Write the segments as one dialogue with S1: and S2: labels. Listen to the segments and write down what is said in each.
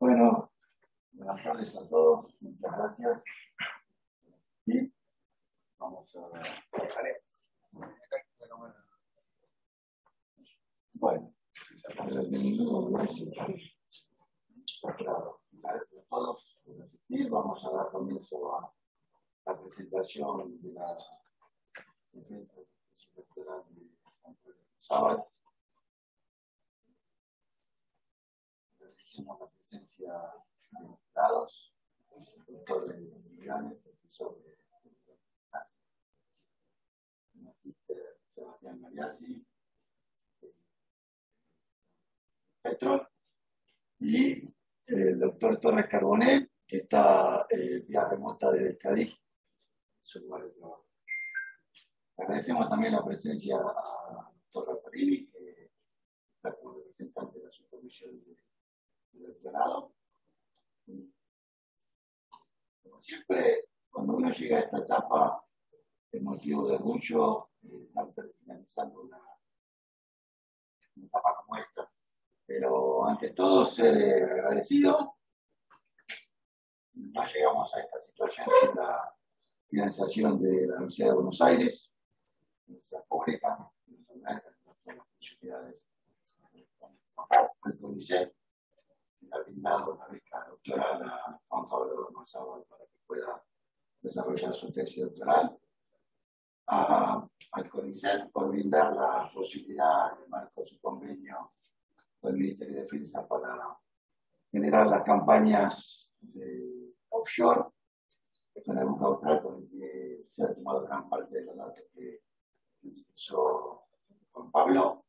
S1: Bueno, buenas tardes a todos, muchas gracias. ¿Sí? Vamos a. Bueno, todos vamos a dar comienzo a la presentación de la defensa de sábado. La presencia de el doctor de Migranes, profesor de Sebastián Mariasi, Petro, y el doctor Torres Carbonell, que está eh, vía remota desde Cádiz, su lugar de trabajo. Agradecemos también la presencia a doctor Rafarini, que está como representante de la subcomisión de, doctorado. Como siempre, cuando uno llega a esta etapa, es motivo de mucho eh, estar finalizando una, etapa como esta. Pero ante todo, ser agradecido. No llegamos a esta situación sin la financiación de la Universidad de Buenos Aires, Universidad Pública, las posibilidades del CONICET, ha brindado la beca doctoral a Juan Pablo González para que pueda desarrollar su tesis doctoral, al CONICET por brindar la posibilidad, en el marco de su convenio del Ministerio de Defensa para generar las campañas de offshore, que una época austral con el que se ha tomado gran parte de los datos que utilizó Juan Pablo,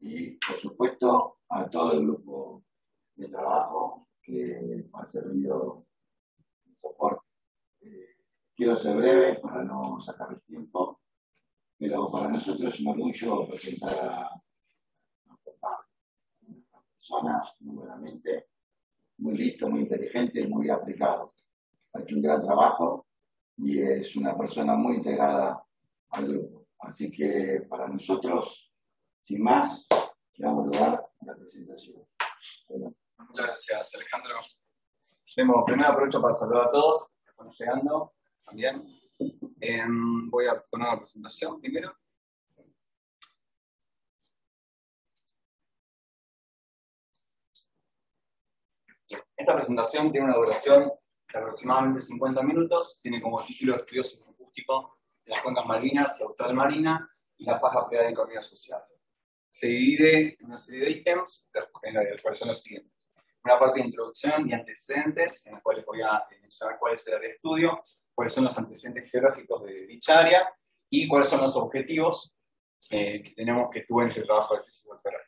S1: y por supuesto a todo el grupo de trabajo que ha servido de soporte. Eh, quiero ser breve para no sacar el tiempo, pero para nosotros es un orgullo presentar a persona muy buenamente, muy listo, muy inteligente, muy aplicado. Ha hecho un gran trabajo y es una persona muy integrada al grupo. Así que para nosotros, sin más, damos lugar a la presentación.
S2: Muchas gracias, Alejandro. primero aprovecho para saludar a todos que están llegando también. Em, voy a poner la presentación primero. Esta presentación tiene una duración de aproximadamente 50 minutos, tiene como título Estudio Acústico de las cuencas marinas y austral marina y la faja corrida social. Se divide en una serie de ítems, en los cuales son los siguientes. Una parte de introducción y antecedentes, en los cuales voy a mencionar cuál es el área de estudio, cuáles son los antecedentes geográficos de dicha área y cuáles son los objetivos eh, que tenemos que tuve en el trabajo de este doctoral.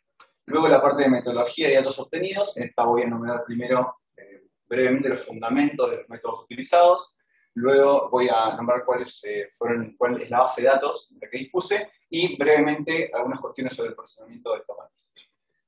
S2: Luego la parte de metodología y datos obtenidos, en esta voy a enumerar primero brevemente los fundamentos de los métodos utilizados, luego voy a nombrar cuáles eh, fueron, cuál es la base de datos de la que dispuse y brevemente algunas cuestiones sobre el procesamiento de estos datos.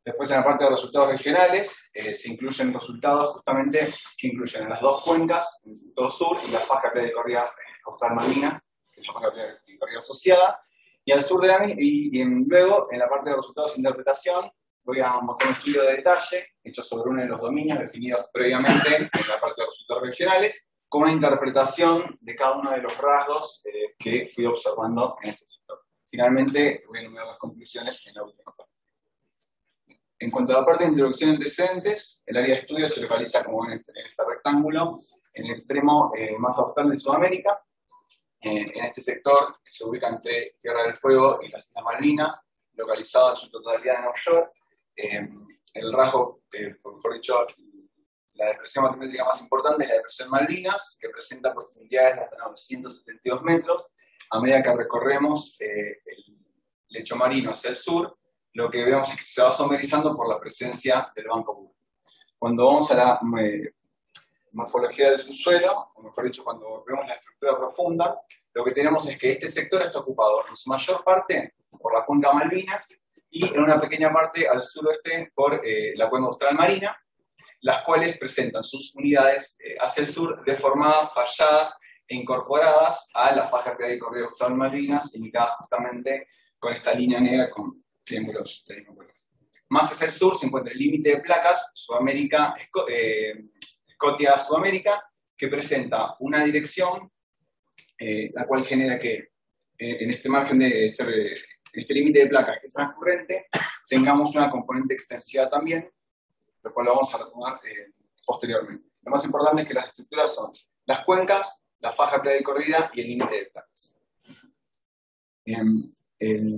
S2: Después en la parte de resultados regionales eh, se incluyen resultados justamente que incluyen las dos cuencas, el sector sur y la faja de corrida costal marinas, que es la faja de corrida asociada, y al sur de la y, y luego en la parte de resultados de interpretación voy a mostrar un estudio de detalle hecho sobre uno de los dominios definidos previamente en la parte de resultados regionales, con una interpretación de cada uno de los rasgos eh, que fui observando en este sector. Finalmente, voy a enumerar las conclusiones en la última parte. En cuanto a la parte de introducción de antecedentes, el área de estudio se localiza como en este, este rectángulo, en el extremo eh, más austral de Sudamérica. Eh, en este sector, que se ubica entre Tierra del Fuego y las Islas Malvinas, localizado en su totalidad en Nueva York, eh, el rasgo, eh, mejor dicho, la depresión matemática más importante es la depresión Malvinas, que presenta profundidades de hasta 972 metros. A medida que recorremos eh, el lecho marino hacia el sur, lo que vemos es que se va somerizando por la presencia del banco Burke. Cuando vamos a la morfología del subsuelo, o mejor dicho, cuando vemos la estructura profunda, lo que tenemos es que este sector está ocupado en su mayor parte por la cuenca Malvinas y en una pequeña parte al suroeste por eh, la cuenca austral marina, las cuales presentan sus unidades eh, hacia el sur deformadas, falladas e incorporadas a la faja que hay corrido austral marinas, indicadas justamente con esta línea negra con triángulos de más hacia el sur se encuentra el límite de placas Sudamérica, eh, Scotia-Sudamérica, que presenta una dirección, eh, la cual genera que eh, en este margen de este, este límite de placas que es transcurrente, tengamos una componente extensiva también, lo cual lo vamos a retomar posteriormente. Lo más importante es que las estructuras son las cuencas, la faja corrida y el límite de placas.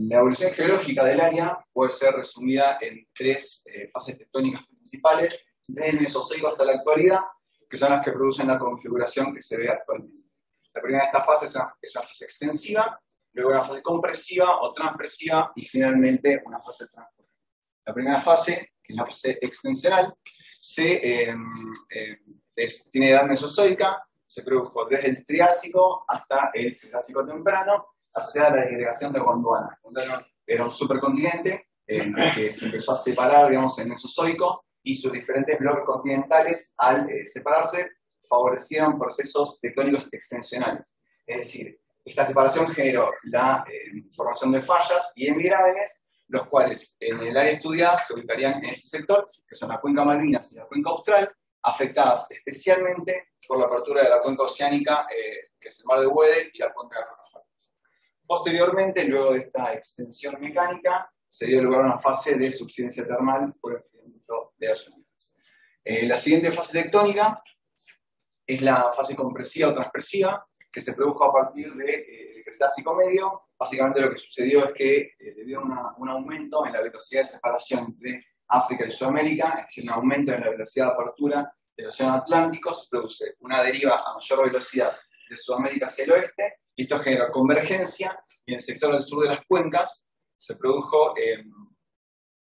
S2: La evolución geológica del área puede ser resumida en tres eh, fases tectónicas principales, desde el Mesozoico hasta la actualidad, que son las que producen la configuración que se ve actualmente. La primera de estas fases es una, es fase extensiva, luego una fase compresiva o transpresiva y finalmente una fase transcurrente. La primera fase, que es la fase extensional, se, em, em, tiene edad mesozoica, se produjo desde el Triásico hasta el Triásico temprano, asociada a la disgregación de Gondwana. Era un supercontinente en el que se empezó a separar, digamos, el Mesozoico y sus diferentes bloques continentales, al eh, separarse, favorecieron procesos tectónicos extensionales. Es decir, esta separación generó la eh, formación de fallas y emigradenes los cuales en el área estudiada se ubicarían en este sector, que son la cuenca Malvinas y la cuenca austral, afectadas especialmente por la apertura de la cuenca oceánica, eh, que es el mar de Weddell y la cuenca Posteriormente, luego de esta extensión mecánica, se dio lugar a una fase de subsidencia termal por el enfriamiento de las unidades. Eh, la siguiente fase tectónica es la fase compresiva o transpresiva, que se produjo a partir del de, eh, Cretácico Medio, básicamente lo que sucedió es que eh, debido a un aumento en la velocidad de separación entre África y Sudamérica, es decir, un aumento en la velocidad de apertura del Océano Atlántico, se produce una deriva a mayor velocidad de Sudamérica hacia el oeste, esto genera convergencia, y en el sector del sur de las cuencas se produjo em,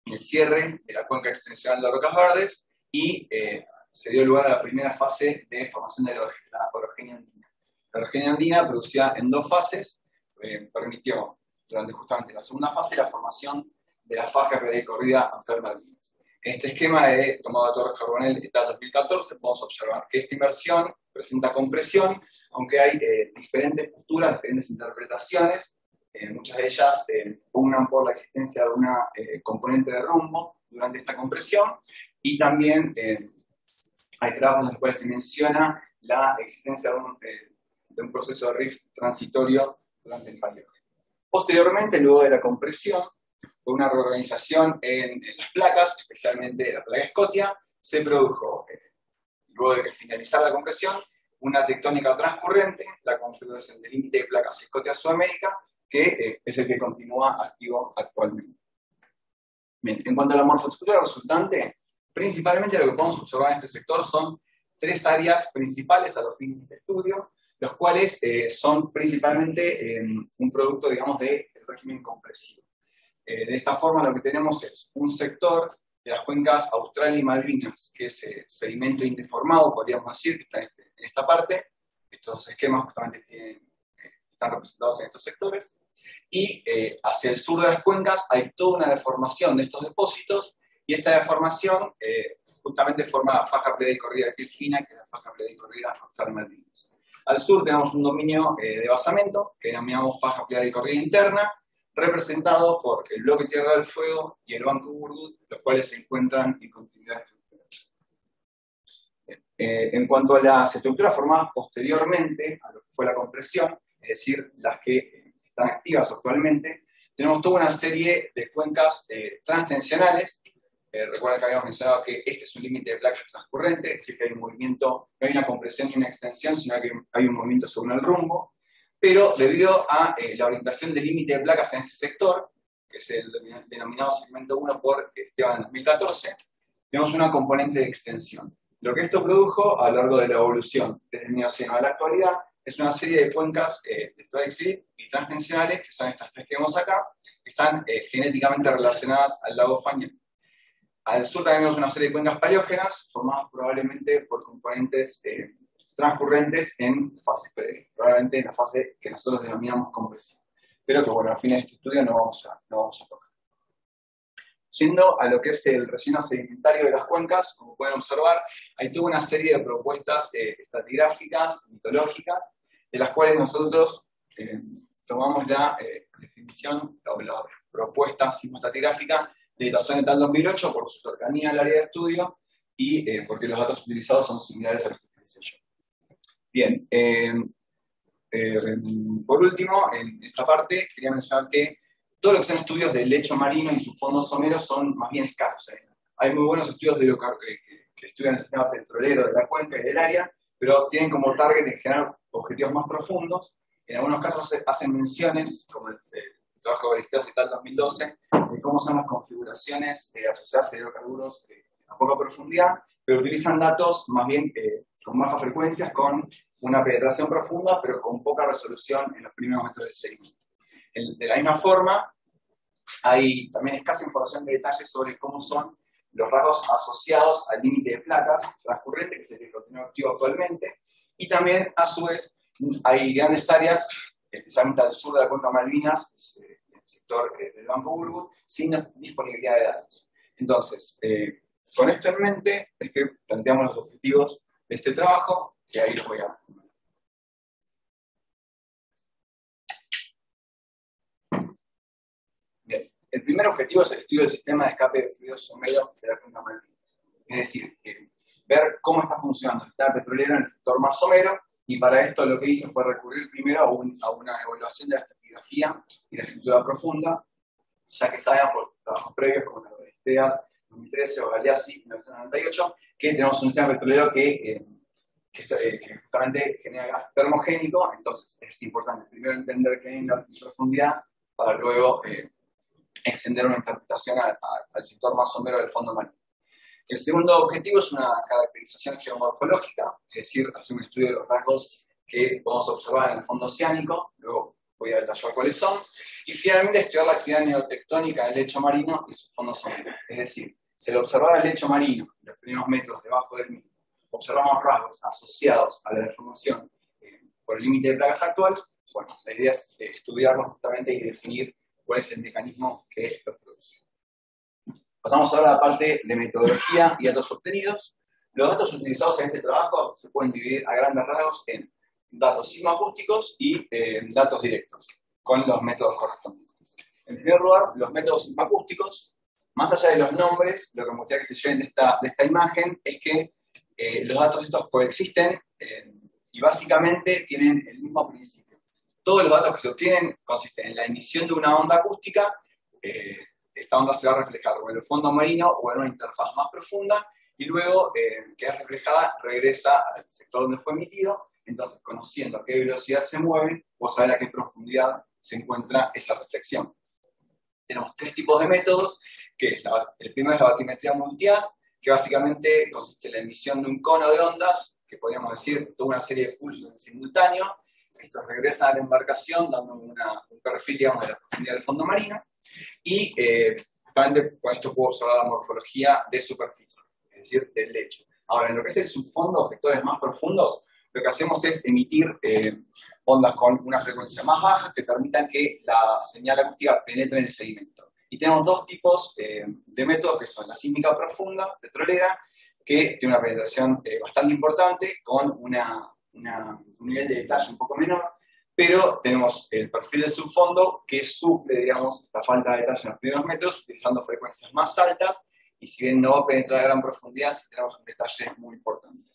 S2: el cierre de la cuenca extensional de Rocas Verdes, y eh, se dio lugar a la primera fase de formación de la orogenia andina. La orogenia andina, producida en dos fases, eh, permitió durante justamente la segunda fase la formación de la faja recorrida austral Malvinas. En este esquema de tomado Torres Carbonell de 2014 podemos observar que esta inversión presenta compresión, aunque hay eh, diferentes posturas, diferentes interpretaciones, eh, muchas de ellas pugnan por la existencia de una componente de rumbo durante esta compresión, y también hay trabajos en los cuales se menciona la existencia de un, de un proceso de rift transitorio durante el Paleógeno. Posteriormente, luego de la compresión, una reorganización en, las placas, especialmente la placa Escotia, se produjo, eh, luego de que finalizara la compresión, una tectónica transcurrente, la configuración del límite de placas Escotia-Sudamérica, que eh, es el que continúa activo actualmente. En cuanto a la morfoestructura resultante, principalmente lo que podemos observar en este sector son tres áreas principales a los fines de estudio los cuales eh, son principalmente em, un producto, digamos, del régimen compresivo. Eh, de esta forma lo que tenemos es un sector de las cuencas Australia y Malvinas, que es eh, sedimento indeformado, podríamos decir, que está en, este, esta parte. Estos esquemas justamente están representados en estos sectores. Y hacia el sur de las cuencas hay toda una deformación de estos depósitos, y esta deformación justamente forma la faja corrida de fina, que es la faja corrida Australia y Malvinas. Al sur tenemos un dominio eh, de basamento, que denominamos faja pliada y corrida interna, representado por el bloque Tierra del Fuego y el Banco Burdut, los cuales se encuentran en continuidad estructural. Eh, en cuanto a las estructuras formadas posteriormente a lo que fue la compresión, es decir, las que están activas actualmente, tenemos toda una serie de cuencas eh, transtensionales eh, que habíamos mencionado que este es un límite de placas transcurrente, es decir, que hay un movimiento, no hay una compresión ni una extensión, sino que hay un movimiento según el rumbo. Pero debido a eh, la orientación del límite de placas en este sector, que es el denominado segmento 1 por Esteban en 2014, tenemos una componente de extensión. Lo que esto produjo a lo largo de la evolución desde el Mioceno a la actualidad es una serie de cuencas eh, de y transtensionales, que son estas tres que vemos acá, que están genéticamente relacionadas al lago Fania al sur también vemos una serie de cuencas paleógenas formadas probablemente por componentes eh, transcurrentes en fases previas, probablemente en la fase que nosotros denominamos compresiva. Pero que bueno, al fin de este estudio no vamos a, no vamos a tocar. Yendo a lo que es el relleno sedimentario de las cuencas, como pueden observar, hay toda una serie de propuestas eh, estratigráficas, mitológicas, de las cuales nosotros eh, tomamos la definición, o la propuesta sismoestratigráfica de tal 2008 por su cercanía al área de estudio y eh, porque los datos utilizados son similares a los que utilicé yo. Bien, eh, eh, por último, en esta parte quería mencionar que todo lo que son estudios del lecho marino y sus fondos someros son más bien escasos. Hay muy buenos estudios de lo que, estudian el sistema petrolero de la cuenca y del área, pero tienen como target en generar objetivos más profundos. En algunos casos hacen menciones, como el, trabajo de y tal 2012, de cómo son las configuraciones eh, asociadas a hidrocarburos eh, a poca profundidad, pero utilizan datos más bien eh, con bajas frecuencias, con una penetración profunda, pero con poca resolución en los primeros metros de seguimiento. De la misma forma, hay también escasa información de detalles sobre cómo son los rasgos asociados al límite de placas transcurrente, que es el que tiene activo actualmente, y también, a su vez, hay grandes áreas, especialmente al sur de la cuenca Malvinas, eh, el sector eh, del Banco Burgo, sin disponibilidad de datos. Entonces, eh, con esto en mente, es que planteamos los objetivos de este trabajo, ahí los voy a El primer objetivo es el estudio del sistema de escape de fluidos someros de la cuenca Malvinas. Es decir, ver cómo está funcionando el sistema petrolero en el sector más somero, y para esto lo que hice fue recurrir primero a, una evaluación de la estratigrafía y la estructura profunda, ya que saben por trabajos previos como la de Esteas, 2013 o Galeazzi, 1998, que tenemos un sistema petrolero que, eh, eh, que, justamente genera gas termogénico, entonces es importante primero entender qué hay en la profundidad para luego eh, extender una interpretación al sector más somero del fondo marino. El segundo objetivo es una caracterización geomorfológica, es decir, hacer un estudio de los rasgos que podemos observar en el fondo oceánico, luego voy a detallar cuáles son, y finalmente estudiar la actividad neotectónica del lecho marino y sus fondos someros. Es decir, si al observar el lecho marino, los primeros metros debajo del mismo, observamos rasgos asociados a la deformación eh, por el límite de plagas actual, bueno, la idea es eh, estudiarlos justamente y definir cuál es el mecanismo que los produce. Pasamos ahora a la parte de metodología y datos obtenidos. Los datos utilizados en este trabajo se pueden dividir a grandes rasgos en datos sismoacústicos y eh, datos directos, con los métodos correspondientes. En primer lugar, los métodos sismoacústicos, más allá de los nombres, lo que me gustaría que se lleven de esta, de esta imagen es que eh, los datos estos coexisten eh, y básicamente tienen el mismo principio todos los datos que se obtienen consisten en la emisión de una onda acústica, eh, esta onda se va a reflejar o en el fondo marino o en una interfaz más profunda, y luego, eh, que es reflejada, regresa al sector donde fue emitido, entonces conociendo a qué velocidad se mueve, vos sabés a qué profundidad se encuentra esa reflexión. Tenemos tres tipos de métodos, que el primero es la batimetría multias, que básicamente consiste en la emisión de un cono de ondas, que podríamos decir toda una serie de pulsos en simultáneo, esto regresa a la embarcación dando una, un perfil de la profundidad del fondo marino y eh, con esto puedo observar la morfología de superficie, es decir, del lecho. Ahora, en lo que es el subfondo, sectores más profundos, lo que hacemos es emitir eh, ondas con una frecuencia más baja que permitan que la señal acústica penetre en el sedimento. Y tenemos dos tipos eh, de métodos que son la sísmica profunda, petrolera, que tiene una penetración eh, bastante importante con una un nivel de detalle un poco menor, pero tenemos el perfil de subfondo que suple, digamos, la falta de detalle en los primeros metros utilizando frecuencias más altas y si bien no va a gran profundidad, sí tenemos un detalle muy importante.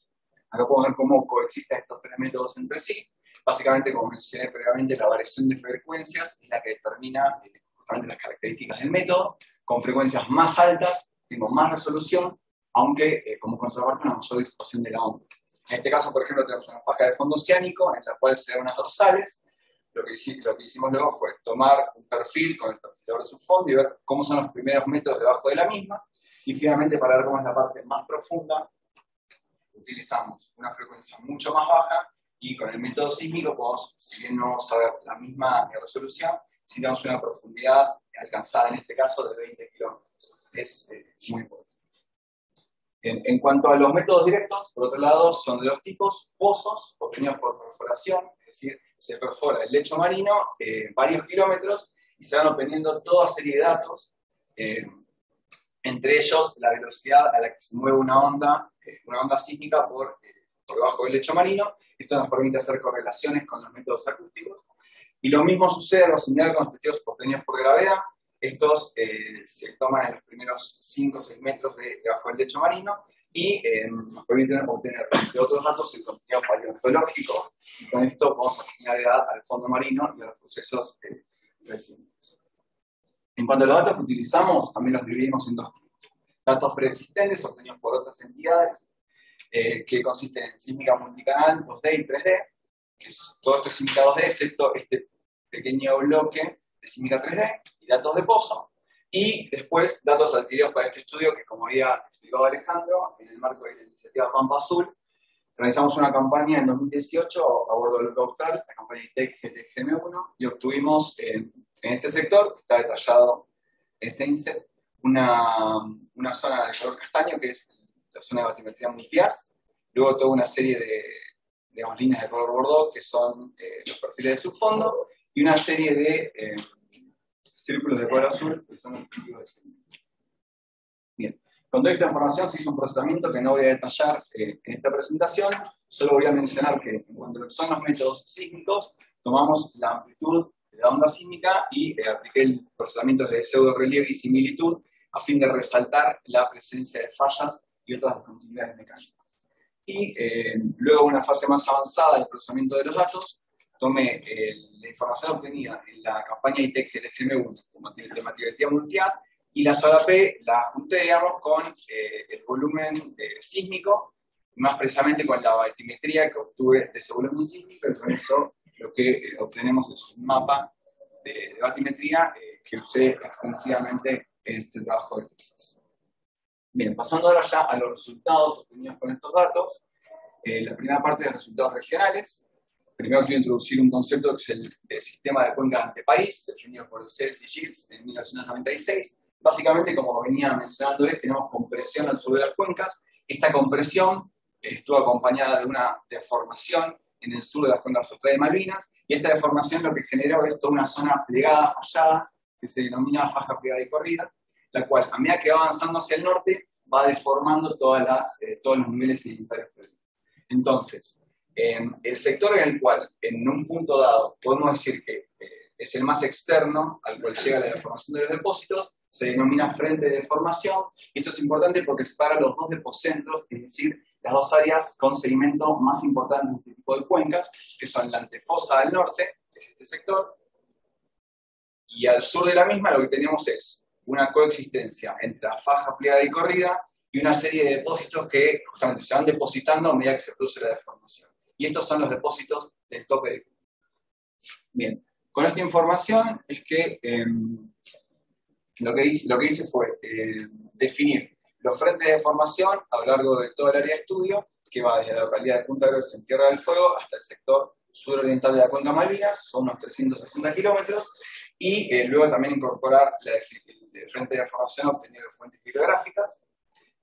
S2: Acá podemos ver cómo coexisten estos tres métodos entre sí. Básicamente, como mencioné previamente, la variación de frecuencias es la que determina eh, justamente las características del método. Con frecuencias más altas tenemos más resolución, aunque eh, como contraparte una mayor disipación de la onda. En este caso, por ejemplo, tenemos una faja de fondo oceánico en la cual se dan unas dorsales. Lo que, lo que hicimos luego fue tomar un perfil con el perfilador de su fondo y ver cómo son los primeros metros debajo de la misma. Y finalmente, para ver cómo es la parte más profunda, utilizamos una frecuencia mucho más baja y con el método sísmico podemos, si bien no vamos a ver la misma resolución, si tenemos una profundidad alcanzada en este caso de 20 kilómetros. Es eh, muy importante. En, cuanto a los métodos directos, por otro lado, son de dos tipos, pozos, obtenidos por perforación, es decir, se perfora el lecho marino eh, varios kilómetros y se van obteniendo toda serie de datos, eh, entre ellos la velocidad a la que se mueve una onda, eh, una onda sísmica por, por debajo del lecho marino. Esto nos permite hacer correlaciones con los métodos acústicos. Y lo mismo sucede, lo similar con los testigos obtenidos por gravedad, Estos eh, se toman en los primeros 5 o 6 metros de, debajo del lecho marino y eh, nos permiten obtener, otros datos, el contenido paleontológico. Y con esto podemos asignar edad al fondo marino y a los procesos eh, recientes. En cuanto a los datos que utilizamos, también los dividimos en dos tipos. Datos preexistentes obtenidos por otras entidades, que consisten en sísmica multicanal 2D y 3D, que es todo esto es sísmica 2D, excepto este pequeño bloque de sísmica 3D y datos de pozo. Y después datos adquiridos para este estudio que, como había explicado Alejandro, en el marco de la iniciativa Pampa Azul, realizamos una campaña en 2018 a bordo del Austral, la campaña ITEC GTGM1, y obtuvimos en este sector, que está detallado este INSET, una, una zona de color castaño, que es la zona de batimetría multias, luego toda una serie de, digamos, líneas de color bordeaux, que son eh, los perfiles de subfondo, y una serie de eh, círculos de color azul, que son los de Bien, con toda esta información se hizo un procesamiento que no voy a detallar eh, en esta presentación, solo voy a mencionar que en cuanto son los métodos sísmicos, tomamos la amplitud de la onda sísmica y eh, apliqué el procesamiento de pseudo relieve y similitud a fin de resaltar la presencia de fallas y otras discontinuidades mecánicas. Y luego una fase más avanzada del procesamiento de los datos, tomé la información obtenida en la campaña ITEC GTGM1 como de multias y la solapé, la junté, digamos, con eh, el volumen eh, sísmico, más precisamente con la batimetría que obtuve de ese volumen sísmico, y con eso lo que eh, obtenemos es un mapa de, batimetría que usé extensivamente en este trabajo de tesis. Bien, pasando ahora ya a los resultados obtenidos con estos datos, la primera parte de resultados regionales, Primero quiero introducir un concepto que es el, sistema de cuenca ante país, definido por Sells y Shields en 1996. Básicamente, como venía mencionando, tenemos compresión al sur de las cuencas. Esta compresión estuvo acompañada de una deformación en el sur de las cuencas australes de Malvinas, y esta deformación lo que generó es toda una zona plegada, fallada, que se denomina faja plegada y corrida, la cual, a medida que va avanzando hacia el norte, va deformando todas las, eh, todos los niveles sedimentarios. Entonces, el sector en el cual, en un punto dado, podemos decir que eh, es el más externo al cual llega la deformación de los depósitos, se denomina frente de deformación. Esto es importante porque separa los dos depocentros, es decir, las dos áreas con sedimento más importantes de este tipo de cuencas, que son la antefosa al norte, que es este sector, y al sur de la misma lo que tenemos es una coexistencia entre la faja plegada y corrida y una serie de depósitos que justamente se van depositando a medida que se produce la deformación y estos son los depósitos del tope de Bien, con esta información es que em, lo, que hice, lo que hice fue eh, definir los frentes de formación a lo largo de toda el área de estudio, que va desde la localidad de Punta Grossa en Tierra del Fuego hasta el sector suroriental de la cuenca Malvinas, son unos 360 kilómetros, y eh, luego también incorporar la, el frente de formación obtenido de fuentes hidrográficas,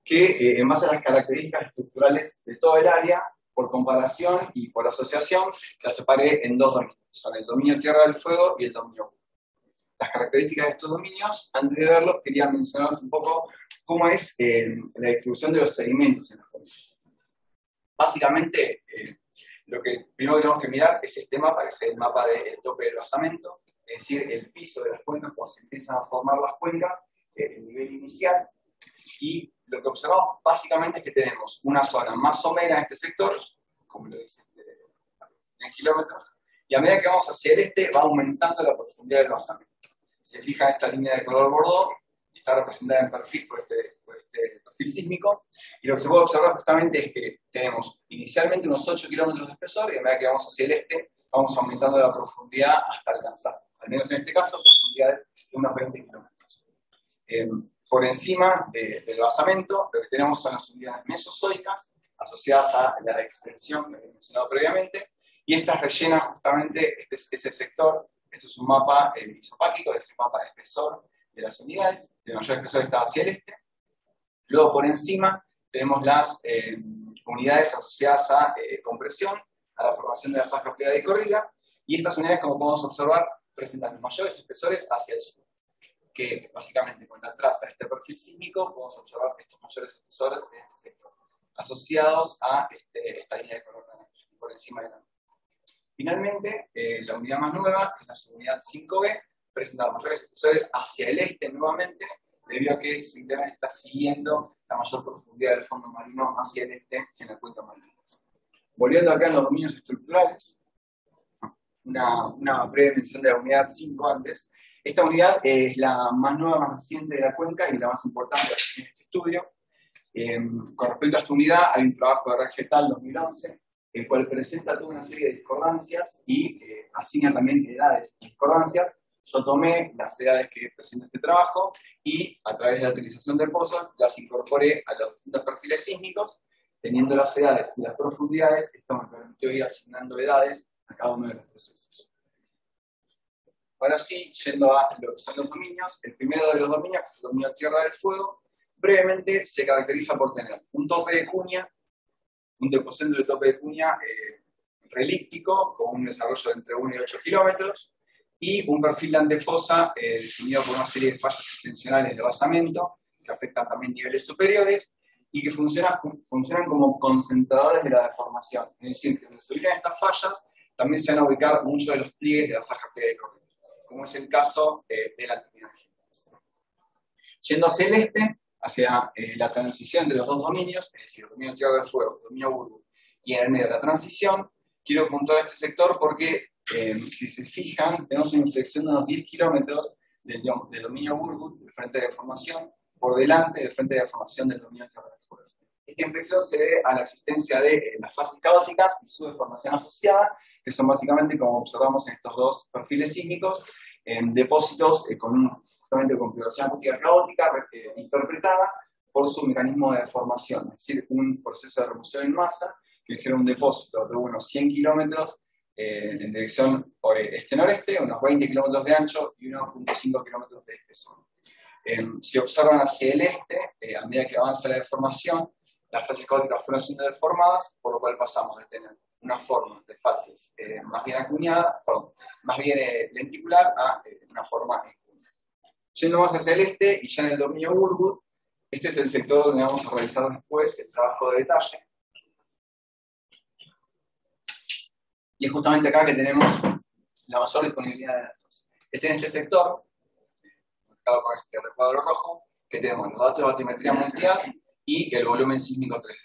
S2: que eh, en base a las características estructurales de todo el área por comparación y por asociación, la separé en dos dominios. Son el dominio Tierra del Fuego y el dominio Las características de estos dominios, antes de verlos, quería mencionarles un poco cómo es eh, la distribución de los sedimentos en los dominios. Básicamente, eh, lo que primero que tenemos que mirar es este mapa, que es el mapa del tope del basamento, es decir, el piso de las cuencas cuando se empiezan a formar las cuencas, eh, el nivel inicial, y lo que observamos básicamente es que tenemos una zona más somera en este sector, como lo dice en kilómetros, y a medida que vamos hacia el este va aumentando la profundidad del basamento. Si se fija esta línea de color bordeaux, está representada en perfil por este, por este perfil sísmico, y lo que se puede observar justamente es que tenemos inicialmente unos 8 kilómetros de espesor, y a medida que vamos hacia el este, vamos aumentando la profundidad hasta alcanzar, al menos en este caso, profundidades de unos 20 kilómetros. Eh, por encima del basamento, lo que tenemos son las unidades mesozoicas asociadas a la extensión que he mencionado previamente, y estas rellenan justamente este, ese sector. Esto es un mapa eh, isopáquico, es un mapa de espesor de las unidades, el mayor espesor está hacia el este. Luego por encima tenemos las eh, unidades asociadas a eh, compresión, a la formación de la faja plegada y corrida, y estas unidades, como podemos observar, presentan los mayores espesores hacia el sur que básicamente con la traza de este perfil sísmico podemos observar estos mayores espesores en este sector, asociados a este, esta línea de color por encima de la Finalmente, eh, la unidad más nueva es la unidad 5B, presentar mayores espesores hacia el este nuevamente, debido a que simplemente está siguiendo la mayor profundidad del fondo marino hacia el este en la cuenca marina. Volviendo acá en los dominios estructurales, una, una breve mención de la unidad 5 antes. Esta unidad es la más nueva, más reciente de la cuenca y la más importante en este estudio. Em, con respecto a esta unidad, hay un trabajo de Regetal 2011, el cual presenta toda una serie de discordancias y eh, asigna también edades de discordancias. Yo tomé las edades que presenta este trabajo y a través de la utilización del POSO las incorporé a los distintos perfiles sísmicos, teniendo las edades y las profundidades, esto me permitió ir asignando edades a cada uno de los procesos. Ahora sí, yendo a lo que son los dominios, el primero de los dominios, el dominio Tierra del Fuego, brevemente se caracteriza por tener un tope de cuña, un depósito de tope de cuña eh, con un desarrollo de entre 1 y 8 kilómetros y un perfil de antefosa eh, definido por una serie de fallas extensionales de basamento que afectan también niveles superiores y que funcionan, funcionan como concentradores de la deformación. Es decir, que donde se ubican estas fallas también se van a ubicar muchos de los pliegues de la faja de corriente, como es el caso eh, de la actividad. Yendo hacia el este, hacia eh, la transición de los dos dominios, es decir, el dominio Tierra del Fuego, el dominio Burgo, y en el medio de la transición, quiero puntuar este sector porque, eh, si se fijan, tenemos una inflexión de unos 10 kilómetros del, dominio Burgo, del frente de formación, por delante del frente de formación del dominio Tierra del Fuego. Esta inflexión se debe a la existencia de eh, las fases caóticas y su deformación asociada, que son básicamente, como observamos en estos dos perfiles sísmicos, depósitos con un con configuración acústica caótica eh, interpretada por su mecanismo de deformación, es decir, un proceso de remoción en masa que genera un depósito de unos 100 kilómetros eh, en dirección este-noreste, unos 20 kilómetros de ancho y unos 1.5 kilómetros de espesor. Em, si observan hacia el este, eh, a medida que avanza la deformación, las fases caóticas fueron siendo deformadas, por lo cual pasamos de tener una forma de fases más bien acuñada, perdón, más bien lenticular a una forma Yendo más hacia el este y ya en el dominio Urgut, este es el sector donde vamos a realizar después el trabajo de detalle. Y es justamente acá que tenemos la mayor disponibilidad de datos. Es en este sector, marcado con este recuadro rojo, que tenemos los datos de batimetría multias y el volumen sísmico 3D.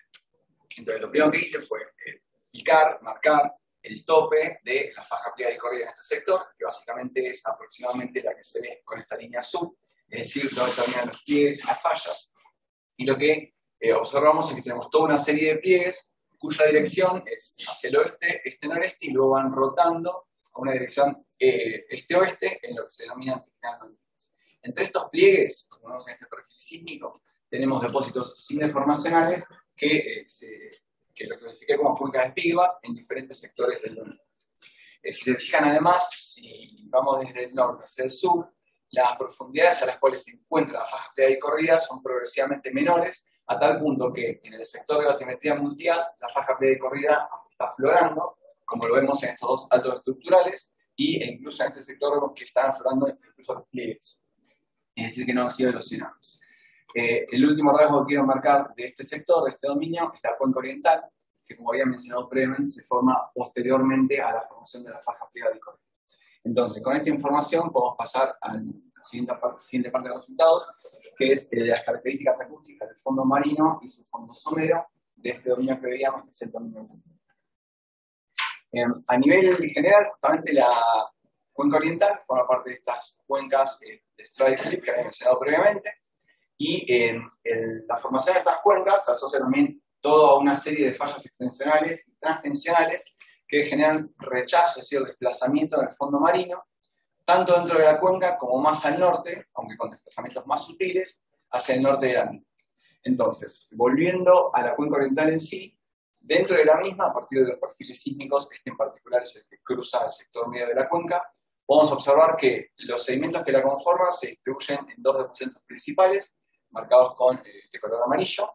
S2: Entonces, lo primero que hice fue eh, picar, marcar el tope de la faja corrida en este sector, que básicamente es aproximadamente la que se ve con esta línea azul, es decir, donde terminan los pliegues y las fallas. Y lo que eh, observamos es que tenemos toda una serie de pliegues cuya dirección es hacia el oeste, este-noreste, y luego van rotando a una dirección eh, este-oeste, en lo que se denomina anticlinal Entre estos pliegues, como vemos en este perfil sísmico, tenemos depósitos sin deformacionales que eh, se que lo clasifiqué como cuenca de Spigba en diferentes sectores del dominio. Eh, si se fijan además, si vamos desde el norte hacia el sur, las profundidades a las cuales se encuentra la faja de y corrida son progresivamente menores, a tal punto que en el sector de batimetría multias la faja de y corrida está aflorando, como lo vemos en estos dos altos estructurales, y e incluso en este sector que están aflorando incluso los pliegues, es decir, que no han sido erosionados. Eh, el último rasgo que quiero marcar de este sector, de este dominio, es la cuenca oriental, que como había mencionado previamente, se forma posteriormente a la formación de la faja periódica. Entonces, con esta información podemos pasar a la siguiente parte, siguiente parte de los resultados, que es eh, las características acústicas del fondo marino y su fondo somero de este dominio que veíamos, que es el dominio eh, a nivel general, justamente la cuenca oriental forma parte de estas cuencas de strike slip que había mencionado previamente, y en la formación de estas cuencas se asocia también toda una serie de fallas extensionales y transtensionales que generan rechazo, es decir, desplazamiento en el fondo marino, tanto dentro de la cuenca como más al norte, aunque con desplazamientos más sutiles, hacia el norte de la misma. Entonces, volviendo a la cuenca oriental en sí, dentro de la misma, a partir de los perfiles sísmicos, este en particular es el que cruza el sector medio de la cuenca, podemos observar que los sedimentos que la conforman se distribuyen en dos depósitos principales, marcados con este color amarillo,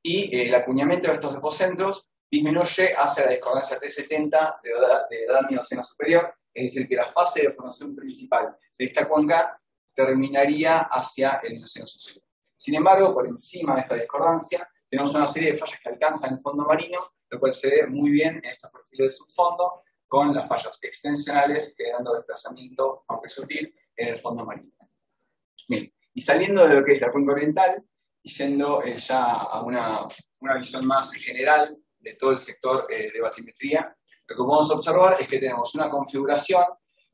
S2: y eh, el acuñamiento de estos depocentros disminuye hacia la discordancia T70 de edad, de edad mioceno superior, es decir, que la fase de formación principal de esta cuenca terminaría hacia el mioceno superior. Sin embargo, por encima de esta discordancia, tenemos una serie de fallas que alcanzan el fondo marino, lo cual se ve muy bien en estos perfiles de subfondo, con las fallas extensionales generando desplazamiento, aunque sutil, en el fondo marino. Y saliendo de lo que es la cuenca oriental y yendo eh, ya a una, una, visión más general de todo el sector eh, de batimetría, lo que podemos observar es que tenemos una configuración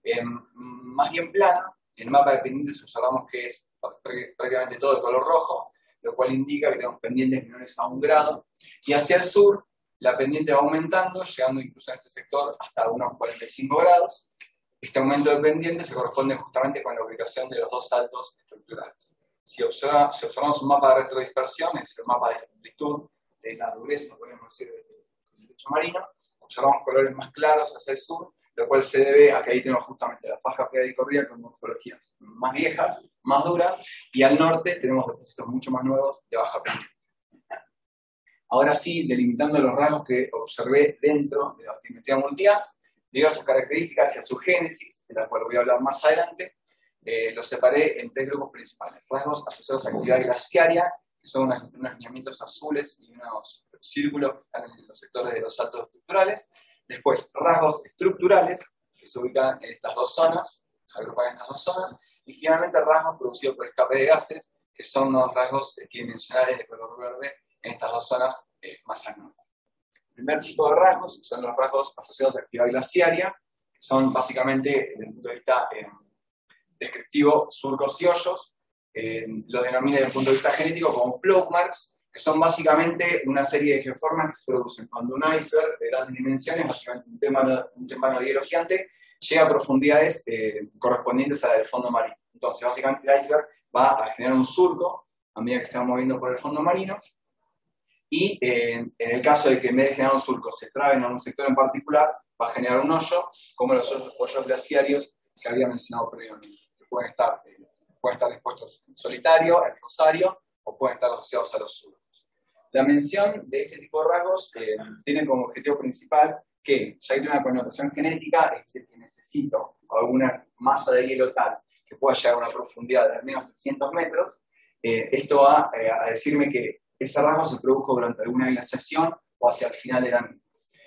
S2: eh, más bien plana. En el mapa de pendientes observamos que es prácticamente todo de color rojo, lo cual indica que tenemos pendientes menores a un grado. Y hacia el sur, la pendiente va aumentando, llegando incluso en este sector hasta unos 45 grados. Este aumento de pendiente se corresponde justamente con la ubicación de los dos saltos estructurales. Si, observamos un mapa de retrodispersión, es el mapa de amplitud, de la dureza, podemos decir, del lecho marino, observamos colores más claros hacia el sur, lo cual se debe a que ahí tenemos justamente la faja corrida con morfologías más viejas, más duras, y al norte tenemos depósitos mucho más nuevos de baja pendiente. Ahora sí, delimitando los rasgos que observé dentro de la batimetría multias, debido a sus características y a su génesis, de la cual voy a hablar más adelante, eh, los separé en tres grupos principales. Rasgos asociados a actividad glaciaria, que son unos, lineamientos azules y unos círculos que están en los sectores de los saltos estructurales. Después, rasgos estructurales, que se ubican en estas dos zonas, se agrupan en estas dos zonas. Y finalmente, rasgos producidos por escape de gases, que son unos rasgos tridimensionales de color verde en estas dos zonas eh, más al norte. Primer tipo de rasgos son los rasgos asociados a actividad glaciaria, que son básicamente, desde el punto de vista eh, descriptivo, surcos y hoyos. Eh, los denomina desde el punto de vista genético como flow marks, que son básicamente una serie de geoformas que se producen cuando un iceberg de grandes dimensiones, básicamente un témpano, un témpano de hielo gigante, llega a profundidades correspondientes a la del fondo marino. Entonces, básicamente el iceberg va a generar un surco a medida que se va moviendo por el fondo marino y eh, en el caso de que en vez de generar un surco se trabe en un sector en particular, va a generar un hoyo, como los hoyos glaciarios que había mencionado previamente, que pueden estar, eh, pueden estar dispuestos en solitario, en rosario, o pueden estar asociados a los surcos. La mención de este tipo de rasgos eh, tiene como objetivo principal que, ya hay una connotación genética, es decir, que necesito alguna masa de hielo tal que pueda llegar a una profundidad de al menos 300 metros, esto va a decirme que ese rasgo se produjo durante alguna glaciación o hacia el final de la misma.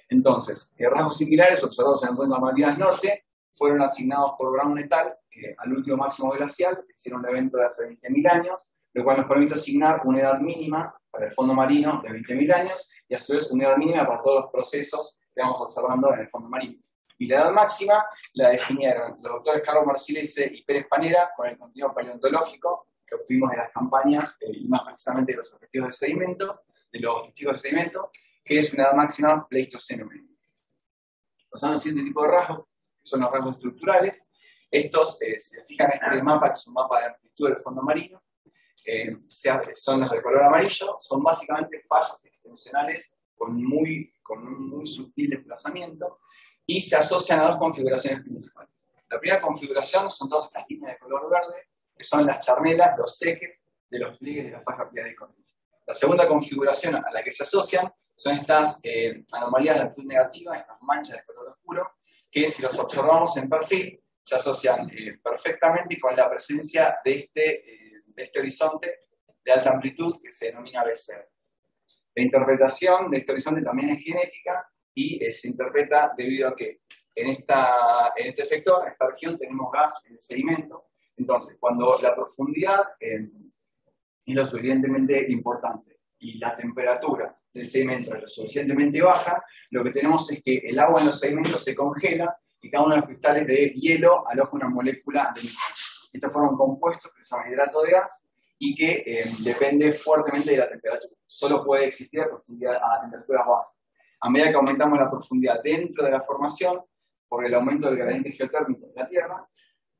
S2: Entonces, rasgos similares observados en el cuenco de Malvinas Norte fueron asignados por Brown et al. Eh, al último máximo glacial, que hicieron un evento de hace 20.000 años, lo cual nos permite asignar una edad mínima para el fondo marino de 20.000 años y a su vez una edad mínima para todos los procesos que vamos observando en el fondo marino. Y la edad máxima la definieron los doctores Carlos Marcilese y Pérez Panera con el continuo paleontológico que obtuvimos de las campañas eh, y más precisamente de los objetivos de sedimento, de los objetivos de sedimento, que es una edad máxima pleistoceno. Pasando al siguiente tipo de rasgos, que son los rasgos estructurales. Estos, eh, se fijan en este mapa, que es un mapa de amplitud del fondo marino, eh, son los de color amarillo, son básicamente fallos extensionales con, muy, con un muy sutil desplazamiento y se asocian a dos configuraciones principales. La primera configuración son todas estas líneas de color verde que son las charnelas, los ejes de los pliegues de la faja de La segunda configuración a la que se asocian son estas eh, anomalías de amplitud negativa, estas manchas de color oscuro, que si los observamos en perfil, se asocian eh, perfectamente con la presencia de este, eh, de este horizonte de alta amplitud que se denomina BCR. La interpretación de este horizonte también es genética y se interpreta debido a que en, esta, en este sector, en esta región, tenemos gas en el sedimento entonces, cuando la profundidad eh, es lo suficientemente importante y la temperatura del sedimento es lo suficientemente baja, lo que tenemos es que el agua en los sedimentos se congela y cada uno de los cristales de hielo aloja una molécula de nitrógeno. Esto forma un compuesto que se llama hidrato de gas y que eh, depende fuertemente de la temperatura. Solo puede existir a, profundidad, a temperaturas bajas. A medida que aumentamos la profundidad dentro de la formación, por el aumento del gradiente geotérmico de la Tierra,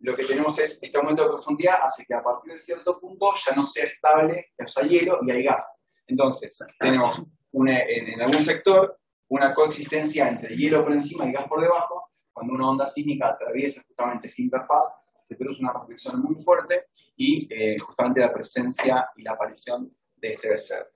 S2: lo que tenemos es este aumento de profundidad hace que a partir de cierto punto ya no sea estable, que haya hielo y hay gas. Entonces, tenemos en, algún sector una coexistencia entre hielo por encima y gas por debajo. Cuando una onda sísmica atraviesa justamente esta interfaz, se produce una reflexión muy fuerte y eh, justamente la presencia y la aparición de este BCR.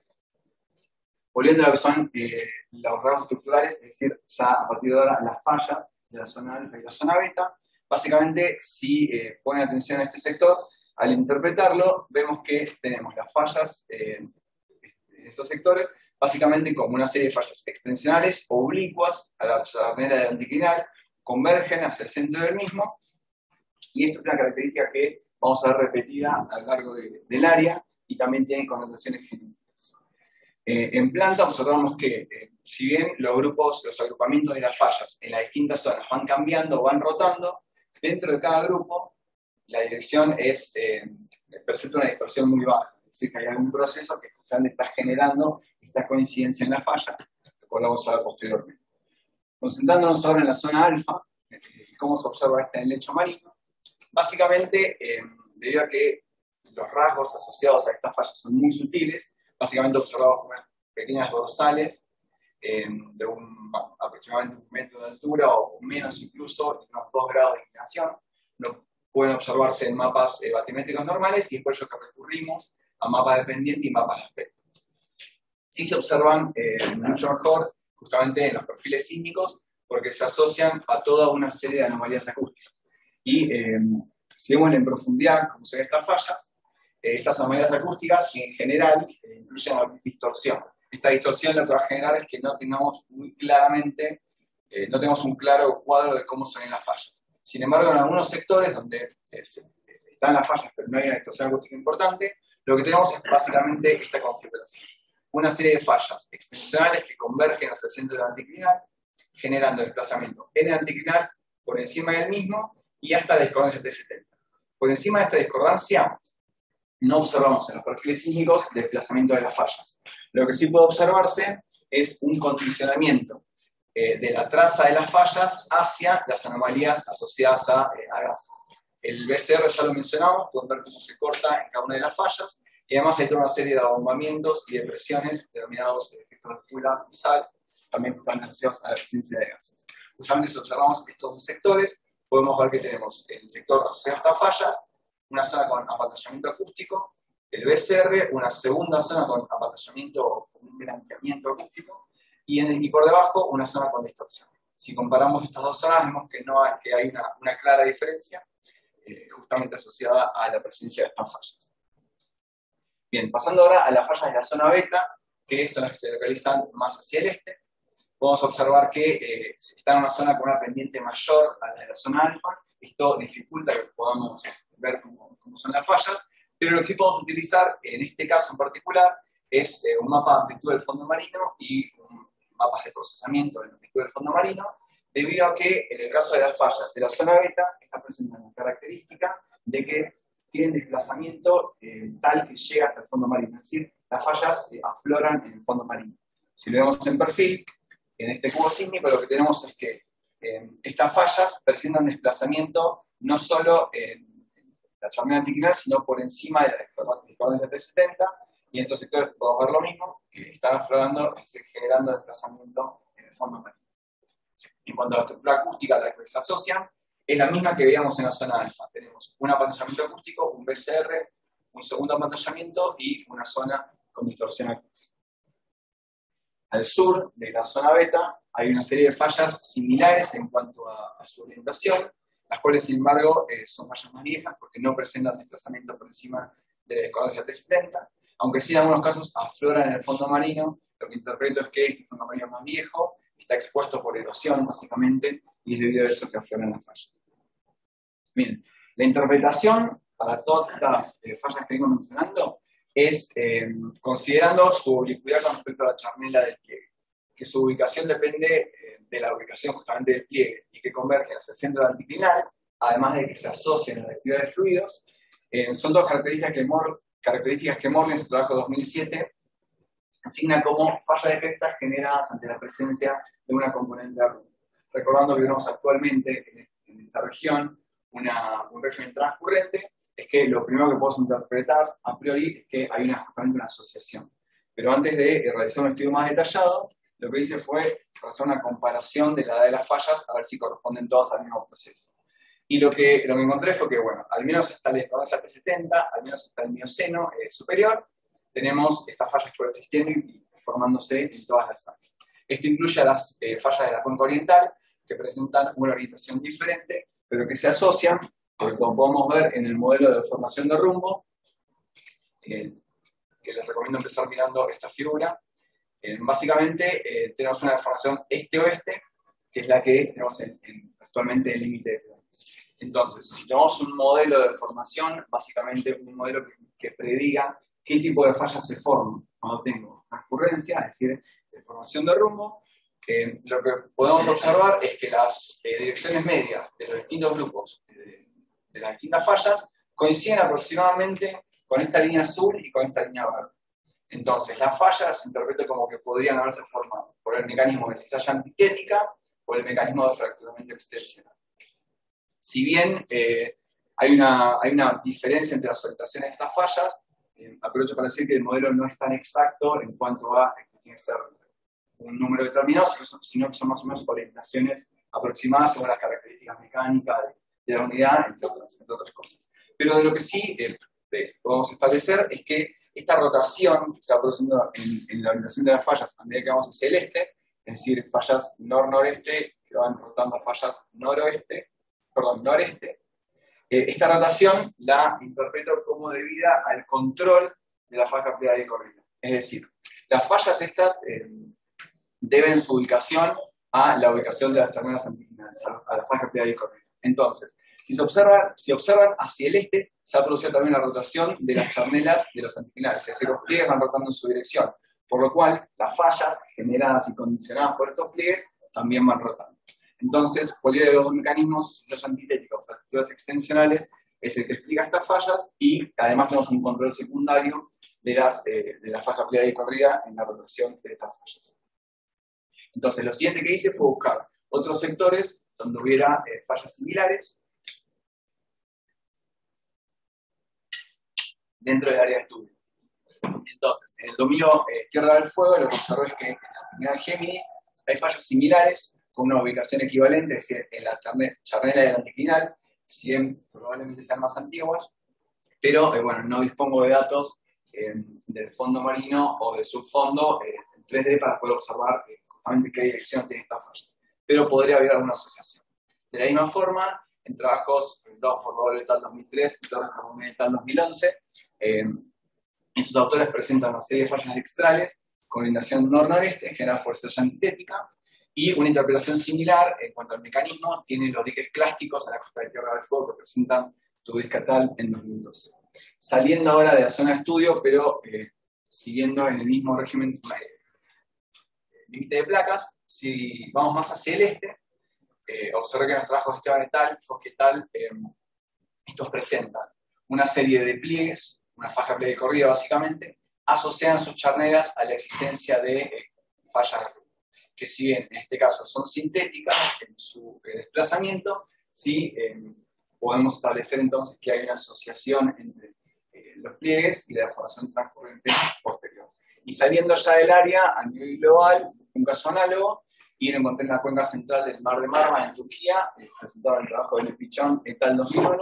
S2: Volviendo a lo que son eh, los rasgos estructurales, es decir, ya a partir de ahora las fallas de la zona alfa y la zona beta, Básicamente, si eh, ponen atención a este sector, al interpretarlo, vemos que tenemos las fallas eh, en estos sectores, básicamente como una serie de fallas extensionales oblicuas a la charnera del anticlinal, convergen hacia el centro del mismo, Y esta es una característica que vamos a ver repetida a lo largo del área y también tiene connotaciones genéticas. Eh, en planta observamos que, eh, si bien los grupos, los agrupamientos de las fallas en las distintas zonas van cambiando, van rotando, dentro de cada grupo la dirección es, eh, presenta una dispersión muy baja. Es decir, que hay algún proceso que está generando esta coincidencia en la falla, lo cual vamos a ver posteriormente. Concentrándonos ahora en la zona alfa, eh, cómo se observa esta en el lecho marino, básicamente, eh, debido a que los rasgos asociados a estas fallas son muy sutiles, básicamente observamos unas pequeñas dorsales eh, de un, aproximadamente un metro de altura o menos incluso, unos dos grados de inclinación. No pueden observarse en mapas batimétricos normales y es por ello que recurrimos a mapas de pendiente y mapas de aspecto. Sí se observan mucho mejor justamente en los perfiles sísmicos porque se asocian a toda una serie de anomalías acústicas. Y eh, si vemos en profundidad cómo se ven estas fallas, eh, estas anomalías acústicas en general eh, incluyen distorsión. Esta distorsión lo que va a generar es que no tengamos muy claramente, no tenemos un claro cuadro de cómo se ven las fallas. Sin embargo, en algunos sectores donde están las fallas pero no hay una distorsión acústica importante, lo que tenemos es básicamente esta configuración. Una serie de fallas extensionales que convergen hacia el centro del anticlinal, generando desplazamiento n anticlinal por encima del mismo y hasta la discordancia T70. Por encima de esta discordancia, no observamos en los perfiles sísmicos desplazamiento de las fallas. Lo que sí puede observarse es un condicionamiento eh, de la traza de las fallas hacia las anomalías asociadas a, eh, gasas. El BCR ya lo mencionamos, pueden ver cómo se corta en cada una de las fallas, y además hay toda una serie de abombamientos y depresiones denominados efectos de fuga y sal, también están asociados a la presencia de gases. Justamente si observamos estos dos sectores, podemos ver que tenemos el sector asociado a fallas, una zona con apantallamiento acústico, el BCR, una segunda zona con apantallamiento, con un blanqueamiento acústico, y, por debajo una zona con distorsión. Si comparamos estas dos zonas, vemos que, no hay, que hay una, una clara diferencia, eh, justamente asociada a la presencia de estas fallas. Bien, pasando ahora a las fallas de la zona beta, que son las que se localizan más hacia el este, podemos observar que eh, está en una zona con una pendiente mayor a la de la zona alfa. Esto dificulta que podamos ver cómo, son las fallas, pero lo que sí podemos utilizar en este caso en particular es eh, un mapa de amplitud del fondo marino y un, mapas de procesamiento de la amplitud del fondo marino, debido a que en el caso de las fallas de la zona beta está presentando una característica de que tienen desplazamiento eh, tal que llega hasta el fondo marino, es decir, las fallas afloran en el fondo marino. Si lo vemos en perfil, en este cubo sísmico lo que tenemos es que eh, estas fallas presentan desplazamiento no solo en la charnera anticlinal, sino por encima de las discordancias de T70, y en estos sectores podemos ver lo mismo, que están aflorando, generando desplazamiento en el fondo marino. En cuanto a la estructura acústica a la que se asocian, es la misma que veíamos en la zona alfa. Tenemos un apantallamiento acústico, un BCR, un segundo apantallamiento y una zona con distorsión acústica. Al sur de la zona beta hay una serie de fallas similares en cuanto a, su orientación, las cuales sin embargo eh, son fallas más viejas porque no presentan desplazamiento por encima de la discordancia T70, aunque sí en algunos casos afloran en el fondo marino, lo que interpreto es que este fondo marino más viejo está expuesto por erosión básicamente y es debido a eso que afloran las fallas. Bien, la interpretación para todas estas eh, fallas que vengo mencionando es eh, considerando su oblicuidad con respecto a la charnela del pliegue, que su ubicación depende eh, de la ubicación justamente del pliegue y que converge hacia el centro anticlinal, además de que se asocian a la actividad de fluidos. Eh, son dos características que, características que Morley en su trabajo 2007 asigna como fallas efectas generadas ante la presencia de una componente de Recordando que tenemos actualmente en, esta región un régimen transcurrente es que lo primero que podemos interpretar a priori es que hay una, justamente una asociación. Pero antes de realizar un estudio más detallado, lo que hice fue hacer una comparación de la edad de las fallas a ver si corresponden todas al mismo proceso. Y lo que, lo que encontré fue que, bueno, al menos hasta la discordancia T70, al menos hasta el mioceno eh, superior, tenemos estas fallas coexistiendo y formándose en todas las áreas. Esto incluye a las eh, fallas de la cuenca oriental, que presentan una orientación diferente, pero que se asocian porque como podemos ver en el modelo de formación de rumbo, eh, que les recomiendo empezar mirando esta figura, eh, básicamente eh, tenemos una deformación este-oeste, que es la que tenemos actualmente en el límite de Entonces, si tomamos un modelo de formación, básicamente un modelo que, prediga qué tipo de fallas se forman cuando tengo transcurrencia, es decir, deformación de rumbo, lo que podemos observar es que las eh, direcciones medias de los distintos grupos de, de, las distintas fallas coinciden aproximadamente con esta línea azul y con esta línea verde. Entonces, las fallas se interpretan como que podrían haberse formado por el mecanismo de cizalla antitética o el mecanismo de fracturamiento extensional. Si bien eh, hay, una, hay una diferencia entre las orientaciones de estas fallas, eh, aprovecho para decir que el modelo no es tan exacto en cuanto a que tiene que ser un número determinado, sino que son más o menos orientaciones aproximadas según las características mecánicas de, la unidad, entre otras, otras, cosas. Pero de lo que sí eh, podemos establecer es que esta rotación que se va produciendo en, la orientación de las fallas a medida que vamos hacia el este, es decir, fallas nor-noreste que van rotando fallas noroeste, perdón, noreste, eh, esta rotación la interpreto como debida al control de la falla ampliada y corrida. Es decir, las fallas estas eh, deben su ubicación a la ubicación de las charnelas anticlinales, a la falla ampliada y corrida. Entonces, si se observan, si observan hacia el este, se ha producido también la rotación de las charnelas de los anticlinales, es decir, los pliegues van rotando en su dirección, por lo cual las fallas generadas y condicionadas por estos pliegues también van rotando. Entonces, cualquiera de los dos mecanismos, si antitética o fracturas extensionales, es el que explica estas fallas y además tenemos un control secundario de, las, eh, de la falla ampliada y corrida en la rotación de estas fallas. Entonces, lo siguiente que hice fue buscar otros sectores donde hubiera eh, fallas similares dentro del área de estudio. Entonces, en el dominio eh, Tierra del Fuego, lo que observé es que en la terminal Géminis hay fallas similares con una ubicación equivalente, es decir, en la charnela del anticlinal, si bien probablemente sean más antiguas, pero eh, bueno, no dispongo de datos eh, del fondo marino o del subfondo eh, en 3D para poder observar justamente qué dirección tiene esta falla. Pero podría haber alguna asociación. De la misma forma, en trabajos 2 por Doble 2003 y 2 por 2011, estos autores presentan una serie de fallas extrales con orientación nor-noreste, general fuerza antitética, y una interpretación similar en cuanto al mecanismo tiene los diques clásticos a la costa de Tierra del Fuego que presentan tu tal en 2012. Saliendo ahora de la zona de estudio, pero eh, siguiendo en el mismo régimen eh, límite de placas, si vamos más hacia el este, eh, observé que trabajos de Esteban et al, eh, estos presentan una serie de pliegues, una faja pliegue corrida básicamente, asocian sus charneras a la existencia de fallas que si bien en este caso son sintéticas en su eh, desplazamiento, sí eh, podemos establecer entonces que hay una asociación entre eh, los pliegues y la deformación transcurrente posterior. Y saliendo ya del área a nivel global, un caso análogo, y lo encontré en la cuenca central del Mar de Marma en Turquía, presentado en el trabajo de Pichón et al 2001,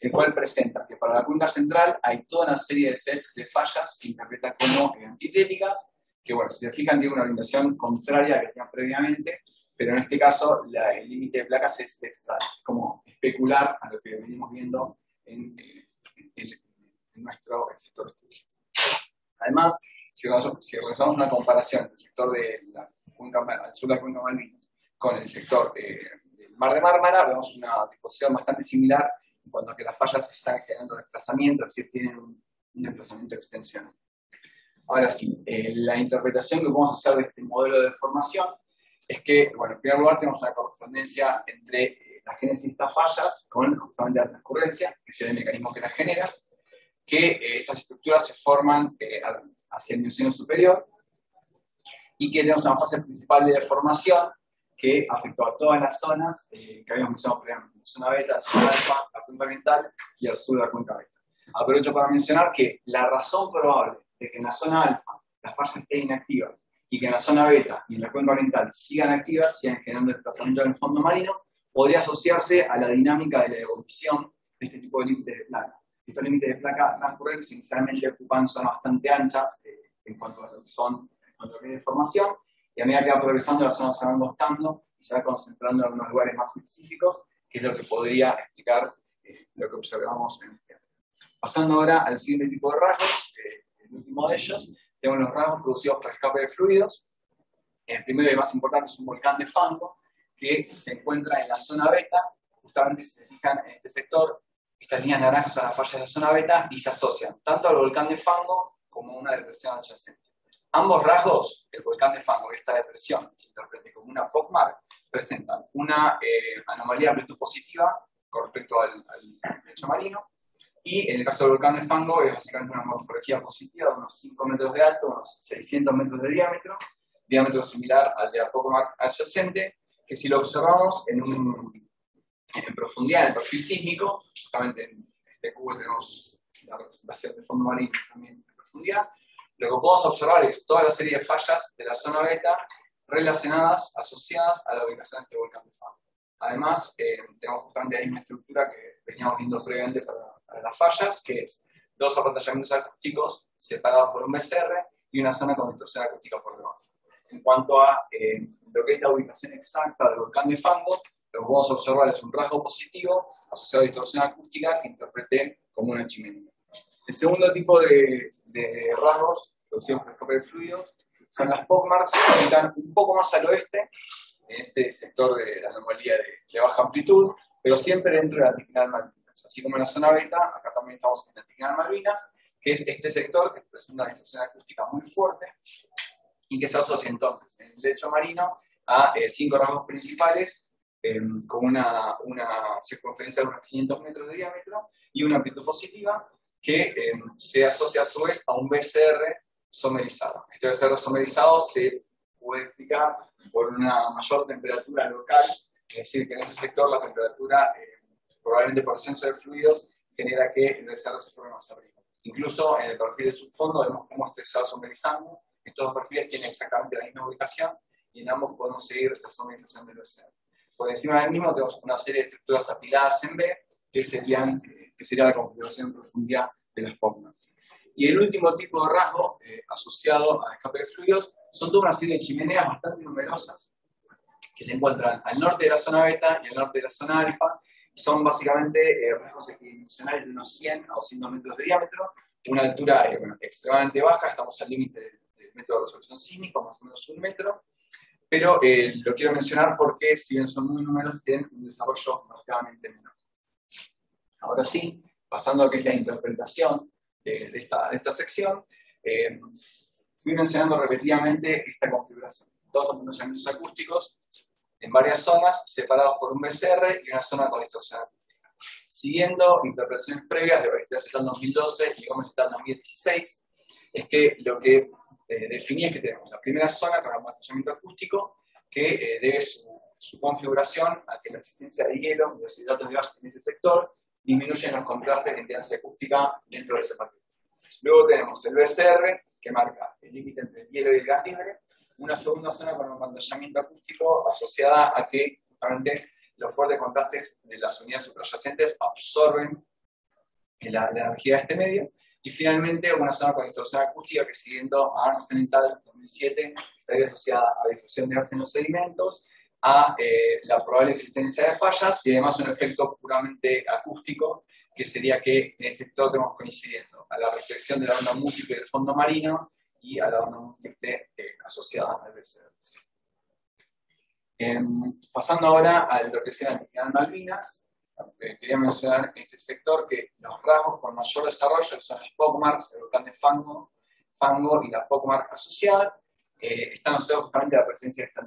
S2: el cual presenta que para la cuenca central hay toda una serie de sets de fallas que interpreta como antitéticas, que bueno, si se fijan tiene una orientación contraria a la que tenían previamente, pero en este caso el límite de placas es extra, como especular a lo que venimos viendo en, nuestro sector. Además, si realizamos, una comparación del sector de la cuenca, al sur de la cuenca Malvinas con el sector del Mar de Mármara, vemos una disposición bastante similar en cuanto a que las fallas están generando desplazamiento, es decir, tienen un, un desplazamiento extensional. Ahora sí, eh, la interpretación que podemos hacer de este modelo de formación es que, bueno, en primer lugar tenemos una correspondencia entre eh, la génesis de estas fallas con justamente la transcurrencia, que es el mecanismo que las genera, que eh, estas estructuras se forman hacia el dimensión superior y que tenemos una fase principal de deformación que afectó a todas las zonas que habíamos mencionado previamente, la zona beta, la zona alfa, la cuenca oriental y al sur de la cuenca beta. Aprovecho para mencionar que la razón probable de que en la zona alfa las fallas estén inactivas y que en la zona beta y en la cuenca oriental sigan activas, sigan generando desplazamiento en el fondo marino, podría asociarse a la dinámica de la evolución de este tipo de límites de placa. Estos límites de placa transcurrentes inicialmente ocupan zonas bastante anchas eh, en cuanto a lo que son que es deformación, y a medida que va progresando las zonas se van angostando y se va concentrando en algunos lugares más específicos, que es lo que podría explicar eh, lo que observamos en este Pasando ahora al siguiente tipo de rasgos, eh, el último de ellos, tenemos los rasgos producidos por escape de fluidos. El primero y más importante es un volcán de fango que se encuentra en la zona beta, justamente si se fijan en este sector, estas líneas naranjas son las fallas de la zona beta y se asocian tanto al volcán de fango como a una depresión adyacente. Ambos rasgos, el volcán de fango y esta depresión, que interprete como una POCMAR, presentan una eh, anomalía amplitud positiva con respecto al, al lecho marino, y en el caso del volcán de fango es básicamente una morfología positiva de unos 5 metros de alto, unos 600 metros de diámetro, diámetro similar al de la POCMAR adyacente, que si lo observamos en, en profundidad en el perfil sísmico, justamente en este cubo tenemos la representación del fondo marino también en profundidad, lo que podemos observar es toda la serie de fallas de la zona beta relacionadas, asociadas a la ubicación de este volcán de fango. Además, eh, tenemos justamente la misma estructura que veníamos viendo previamente para, las fallas, que es dos apantallamientos acústicos separados por un BCR y una zona con distorsión acústica por debajo. En cuanto a eh, lo que es la ubicación exacta del volcán de fango, lo que podemos observar es un rasgo positivo asociado a distorsión acústica que interprete como una chimenea. El segundo tipo de, de rasgos, escape de fluidos, son las POCMARs que están un poco más al oeste, en este sector de la anomalía de, baja amplitud, pero siempre dentro de la anticlinal Malvinas. Así como en la zona beta, acá también estamos en la anticlinal Malvinas, que es este sector que presenta una distorsión acústica muy fuerte y que se asocia entonces en el lecho marino a eh, cinco rasgos principales eh, con una, una, circunferencia de unos 500 metros de diámetro y una amplitud positiva que eh, se asocia a su vez a un BCR somerizado. Este BCR somerizado se puede explicar por una mayor temperatura local, es decir, que en ese sector la temperatura, probablemente por ascenso de fluidos, genera que el BCR se forme más arriba. Incluso en el perfil de subfondo vemos cómo este se va somerizando estos dos perfiles tienen exactamente la misma ubicación y en ambos podemos seguir la somatización del BCR. Por encima del mismo tenemos una serie de estructuras apiladas en B, que, serían, eh, que sería la configuración en profundidad de las POCMAS. Y el último tipo de rasgo eh, asociado a escape de fluidos son toda una serie de chimeneas bastante numerosas que se encuentran al norte de la zona beta y al norte de la zona alfa, y son básicamente eh, rasgos equidimensionales de unos 100 a 200 metros de diámetro, una altura extremadamente baja, estamos al límite método de resolución cínica, más o menos un metro, pero eh, lo quiero mencionar porque si bien son muy numerosos, tienen un desarrollo marcadamente menor. Ahora sí, pasando a lo que es la interpretación de, esta, de esta, sección, eh, fui mencionando repetidamente esta configuración. Dos aprovechamientos acústicos en varias zonas separados por un BCR y una zona con distorsión acústica. Siguiendo interpretaciones previas de Oresteas en 2012 y Gómez en 2016, es que lo que eh, definía que tenemos la primera zona con almacenamiento acústico que eh, debe su, su, configuración a que la existencia de hielo y los hidratos de gas en ese sector disminuyen los contrastes de intensidad acústica dentro de ese paquete. Luego tenemos el BSR, que marca el límite entre el hielo y el gas libre, una segunda zona con almacenamiento acústico asociada a que justamente los fuertes contrastes de las unidades supradyacentes absorben la, la energía de este medio, y finalmente, una zona con distorsión acústica que siguiendo a Arnsen 2007 estaría asociada a difusión de gas en los sedimentos, a eh, la probable existencia de fallas y además un efecto puramente acústico, que sería que en este sector tenemos coincidiendo a la reflexión de la onda múltiple del fondo marino y a la onda múltiple eh, asociada al BCR. Em, pasando ahora a lo que sea la Malvinas, quería mencionar en este sector que los rasgos con mayor desarrollo son las POCMARs, el volcán de Fango, Fango y la POCMAR asociada, eh, están asociados justamente a la presencia de esta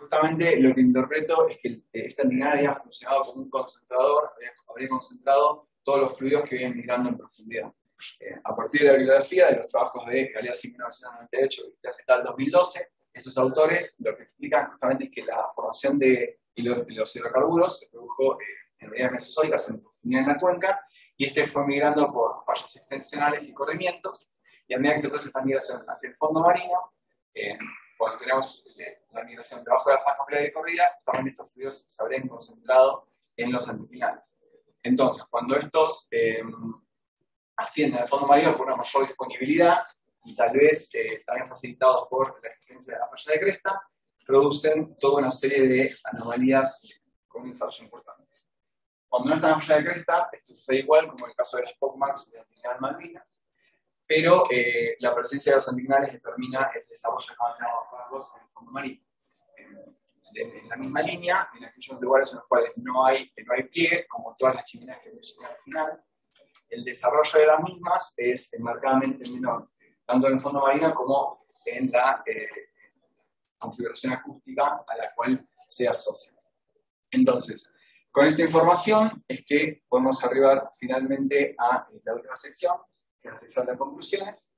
S2: justamente lo que interpreto es que eh, esta anticlinal había funcionado como un concentrador, habría, concentrado todos los fluidos que vienen migrando en profundidad. Eh, a partir de la bibliografía de los trabajos de Galeazzi 1998 y Acetal 2012, estos autores lo que explican justamente es que la formación de los, hidrocarburos se produjo en medidas mesozoicas en profundidad en la cuenca, y este fue migrando por fallas extensionales y corrimientos, y a medida que se produce esta migración hacia el fondo marino, eh, cuando tenemos eh, la migración debajo de la faja playa de corrida, también estos fluidos se habrían concentrado en los anticlinales. Entonces, cuando estos eh, ascienden al fondo marino por una mayor disponibilidad, y tal vez también facilitados por la existencia de la falla de cresta, producen toda una serie de anomalías con un desarrollo importante. Cuando no están en falla de cresta, esto sucede igual como en el caso de las POCMAX de anticlinal Malvinas, pero eh, la presencia de los anticlinales determina el desarrollo tener los rasgos en el fondo marino. Eh, en la misma línea, en aquellos lugares en los cuales no hay, no hay pliegue, como todas las chimeneas que mencioné al final, el desarrollo de las mismas es marcadamente menor, tanto en el fondo marino como en la eh, configuración acústica a la cual se asocia. Entonces, con esta información es que podemos arribar finalmente a la última sección, que la sección de conclusiones.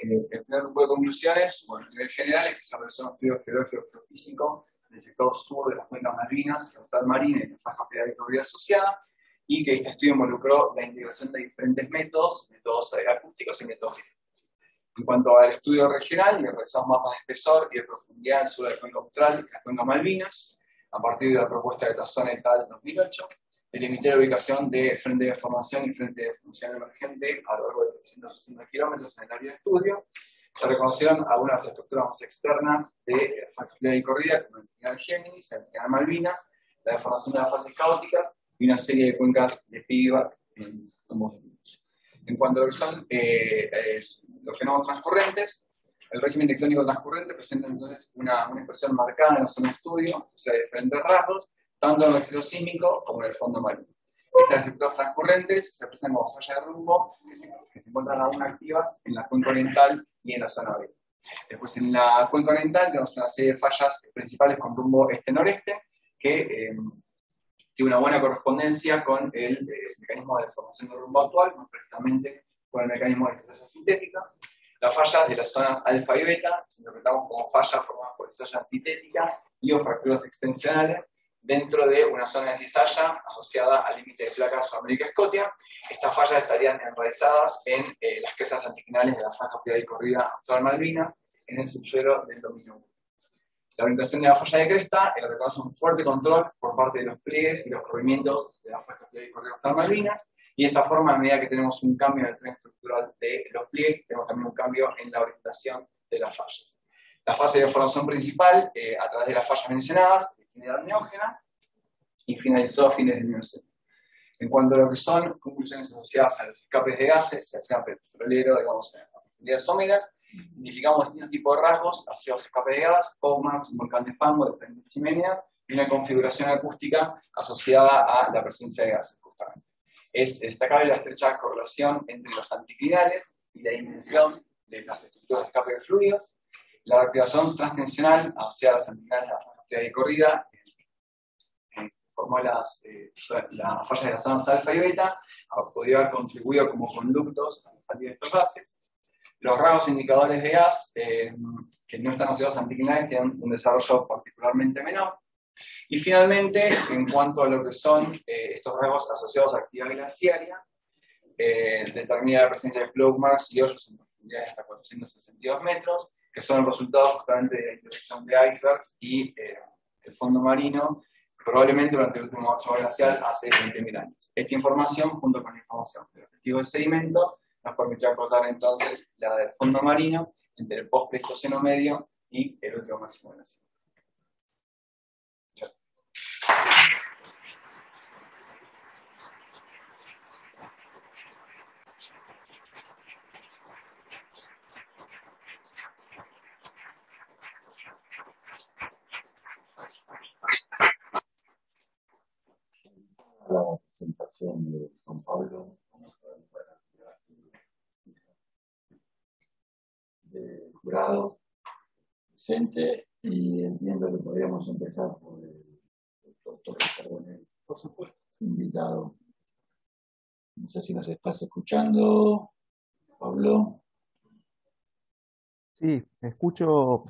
S2: el primer grupo de conclusiones, bueno, a nivel general, es que se realizó un estudio geológico y físico del sector sur de las cuencas marinas, la austral marina y la faja pedagógica asociada, y que este estudio involucró la integración de diferentes métodos, métodos acústicos y métodos en cuanto al estudio regional, realizamos mapas de espesor y de profundidad en sur de la cuenca austral y la cuenca Malvinas, a partir de la propuesta de Tazón et al. 2008, delimité la ubicación de frente de formación y frente de función emergente a lo largo de 360 kilómetros en el área de estudio. Se reconocieron algunas estructuras más externas de la factoría de corrida, como el canal Géminis, el canal Malvinas, la deformación de las fases caóticas y una serie de cuencas de piba en, en cuanto a lo que son eh, los fenómenos transcurrentes, el régimen tectónico transcurrente presenta entonces una, una expresión marcada en la zona de estudio, o sea, de diferentes rasgos, tanto en el registro sísmico como en el fondo marino. Estas estructuras transcurrentes se presentan como fallas de rumbo que se, encuentran aún activas en la cuenca oriental y en la zona oeste. Después, en la cuenca oriental tenemos una serie de fallas principales con rumbo este-noreste que eh, tiene una buena correspondencia con el, eh, mecanismo de formación de rumbo actual, más precisamente con el mecanismo de estrella sintética. Las fallas de las zonas alfa y beta se interpretamos como fallas formadas por estrella antitética y o fracturas extensionales dentro de una zona de cizalla asociada al límite de placas Sudamérica-Escotia. Estas fallas estarían enraizadas en eh, las crestas anticlinales de la franja y corrida actual Malvinas en el subsuelo del dominio 1. La orientación de la falla de cresta eh, reconoce un fuerte control por parte de los pliegues y los corrimientos de la franja y corrida actual Malvinas y de esta forma, a medida que tenemos un cambio en el tren estructural de los pliegues, tenemos también un cambio en la orientación de las fallas. La fase de formación principal, eh, a través de las fallas mencionadas, edad neógena y finalizó a fines del Mioceno. En cuanto a lo que son conclusiones asociadas a los escapes de gases, ya sea petrolero, digamos, a profundidades someras, identificamos distintos tipos de rasgos asociados a escape de gas, Comax, un volcán de fango, de chimenea, y una configuración acústica asociada a la presencia de gases, justamente. Es destacable la estrecha correlación entre los anticlinales y la dimensión de las estructuras de escape de fluidos. La activación transtensional asociada a las anticlinales de la falla de corrida formó las, eh, la falla de las zonas alfa y beta, podría haber contribuido como conductos a la salida de estos gases. Los rasgos indicadores de gas eh, que no están asociados a anticlinales tienen un desarrollo particularmente menor. Y finalmente, en cuanto a lo que son eh, estos rasgos asociados a actividad glaciaria, eh, determina la presencia de flow marks y hoyos en profundidades hasta 462 metros, que son el resultado justamente de la interacción de icebergs y eh, el fondo marino, probablemente durante el último máximo glacial hace 20.000 años. Esta información, junto con la información del objetivo de sedimento, nos permitió acotar entonces la del fondo marino entre el post-pleistoceno medio y el último máximo glacial.
S1: la presentación de Juan Pablo de jurado presente y entiendo que podríamos empezar por el doctor Carbonell, por supuesto, invitado. No sé si nos estás escuchando, Pablo.
S3: Sí, escucho,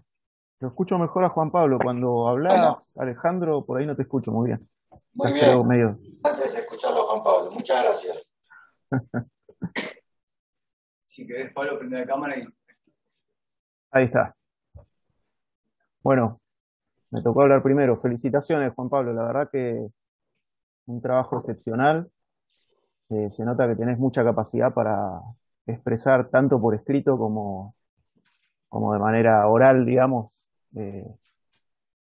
S3: lo escucho mejor a Juan Pablo. Cuando hablas, Alejandro, por ahí no te escucho muy bien.
S1: Muy bien. Medio... Antes de escucharlo, Juan Pablo. Muchas gracias.
S2: si querés, Pablo, prende la cámara y.
S3: Ahí está. Bueno, me tocó hablar primero. Felicitaciones, Juan Pablo. La verdad que un trabajo excepcional. Eh, se nota que tenés mucha capacidad para expresar tanto por escrito como, como de manera oral, digamos, eh,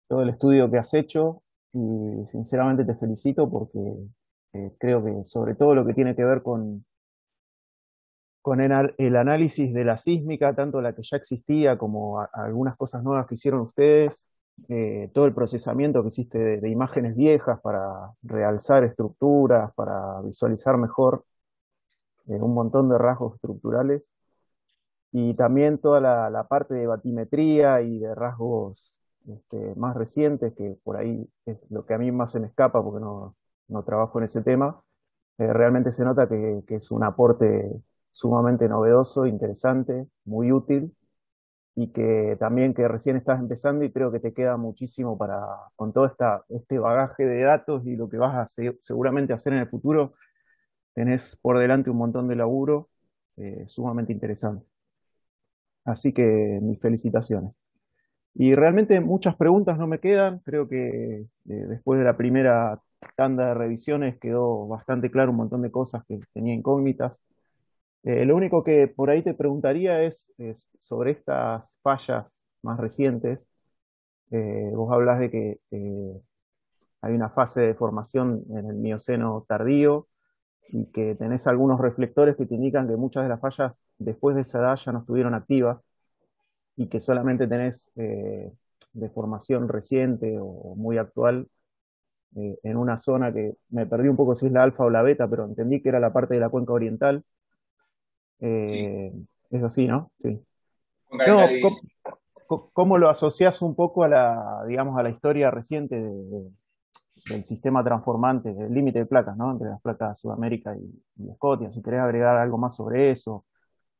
S3: todo el estudio que has hecho y sinceramente te felicito porque eh, creo que sobre todo lo que tiene que ver con, con el, análisis de la sísmica, tanto la que ya existía como algunas cosas nuevas que hicieron ustedes, eh, todo el procesamiento que hiciste de, imágenes viejas para realzar estructuras, para visualizar mejor eh, un montón de rasgos estructurales. Y también toda la, parte de batimetría y de rasgos este, más recientes, que por ahí es lo que a mí más se me escapa porque no, trabajo en ese tema. Eh, realmente se nota que, que es un aporte sumamente novedoso, interesante, muy útil y que también que recién estás empezando y creo que te queda muchísimo para, con todo esta, este bagaje de datos y lo que vas a seguramente hacer en el futuro, tenés por delante un montón de laburo eh, sumamente interesante. Así que mis felicitaciones. Y realmente muchas preguntas no me quedan, creo que eh, después de la primera tanda de revisiones quedó bastante claro un montón de cosas que tenía incógnitas. Eh, lo único que por ahí te preguntaría es, sobre estas fallas más recientes. Eh, vos hablas de que eh, hay una fase de formación en el Mioceno tardío y que tenés algunos reflectores que te indican que muchas de las fallas después de esa edad ya no estuvieron activas y que solamente tenés de formación reciente o muy actual en una zona que me perdí un poco si es la alfa o la beta, pero entendí que era la parte de la cuenca oriental eh, es así, ¿no? Sí. ¿cómo, lo asocias un poco a la, digamos, a la historia reciente del sistema transformante, del límite de placas, ¿no? Entre las placas Sudamérica y, y Escocia. Si querés agregar algo más sobre eso,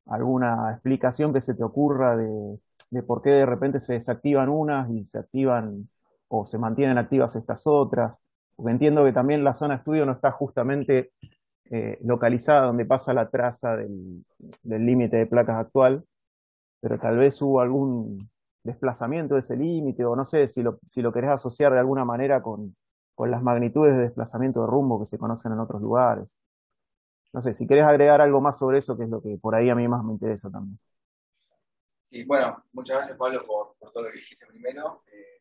S3: alguna explicación que se te ocurra de, de por qué de repente se desactivan unas y se activan o se mantienen activas estas otras. Porque entiendo que también la zona de estudio no está justamente eh, localizada donde pasa la traza del límite de placas actual, pero tal vez hubo algún desplazamiento de ese límite, o no sé si lo, si lo querés asociar de alguna manera con, con las magnitudes de desplazamiento de rumbo que se conocen en otros lugares. No sé, si querés agregar algo más sobre eso, que es lo que por ahí a mí más me interesa también.
S2: Sí, bueno, muchas gracias Pablo por, por todo lo que dijiste primero. Eh,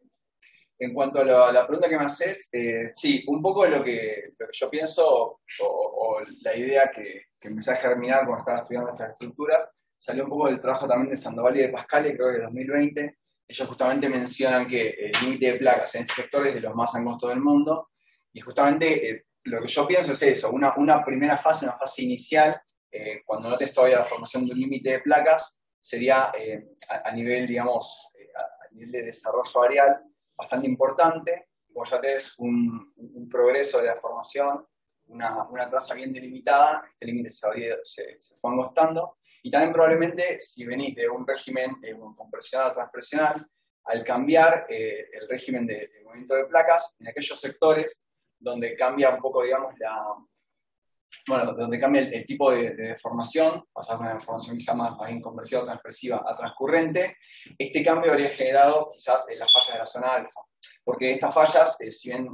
S2: en cuanto a la, pregunta que me haces, eh, sí, un poco lo que, lo que yo pienso o, la idea que, que, empecé a germinar cuando estaba estudiando estas estructuras, salió un poco del trabajo también de Sandoval y de Pascal, creo que de 2020. Ellos justamente mencionan que el límite de placas en este sector es de los más angostos del mundo. Y justamente eh, lo que yo pienso es eso, una, una primera fase, una fase inicial, eh, cuando no te todavía la formación de un límite de placas, sería a, a, nivel, digamos, a nivel de desarrollo areal, bastante importante, como ya tenés un, un progreso de la formación, una, una, traza bien delimitada, este límite se, se, fue angostando, y también probablemente si venís de un régimen eh, compresional o transpresional, al cambiar eh, el régimen de, movimiento de placas, en aquellos sectores donde cambia un poco, digamos, la, bueno, donde cambia el, tipo de, de, deformación, pasar de una deformación quizá más, más inconversiva transpresiva a transcurrente, este cambio habría generado quizás en las fallas de la zona alfa, porque estas fallas, eh, si bien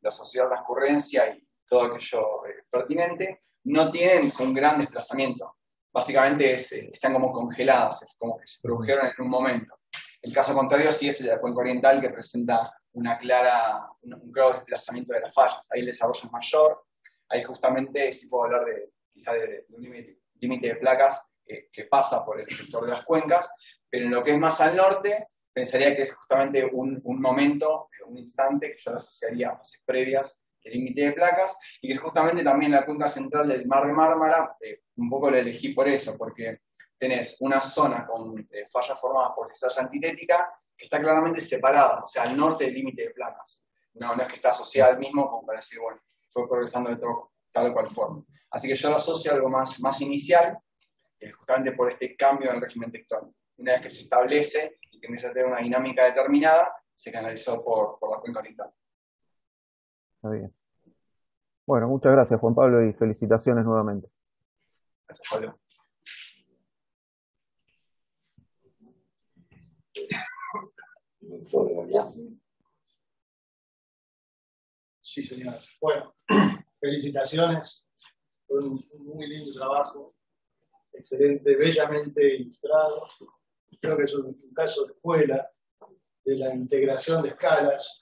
S2: la sociedad transcurrencia y todo aquello eh, pertinente, no tienen un gran desplazamiento. Básicamente es, eh, están como congeladas, como que se produjeron en un momento. El caso contrario sí es el de la cuenca oriental que presenta una clara, un, claro desplazamiento de las fallas. Ahí el desarrollo es mayor, ahí justamente sí puedo hablar de quizá de, un límite de placas que pasa por el sector de las cuencas, pero en lo que es más al norte, pensaría que es justamente un, momento, un instante que yo lo asociaría a fases previas el límite de placas, y que justamente también la cuenca central del Mar de Mármara, eh, un poco lo elegí por eso, porque tenés una zona con eh, fallas formadas por desalla antitética que está claramente separada, o sea, al norte del límite de placas. No es que está asociada al mismo como para decir, bueno, fue progresando de tal o cual forma. Así que yo lo asocio a algo más, más inicial, eh, justamente por este cambio en el régimen tectónico. Una vez que se establece y que empieza a tener una dinámica determinada, se canalizó por, por la cuenca oriental.
S3: Está bien. Bueno, muchas gracias Juan Pablo y felicitaciones nuevamente.
S2: Gracias Pablo.
S4: Sí, señor. Bueno, felicitaciones. Fue un, muy lindo trabajo. Excelente, bellamente ilustrado. Creo que es un, caso de escuela de la integración de escalas,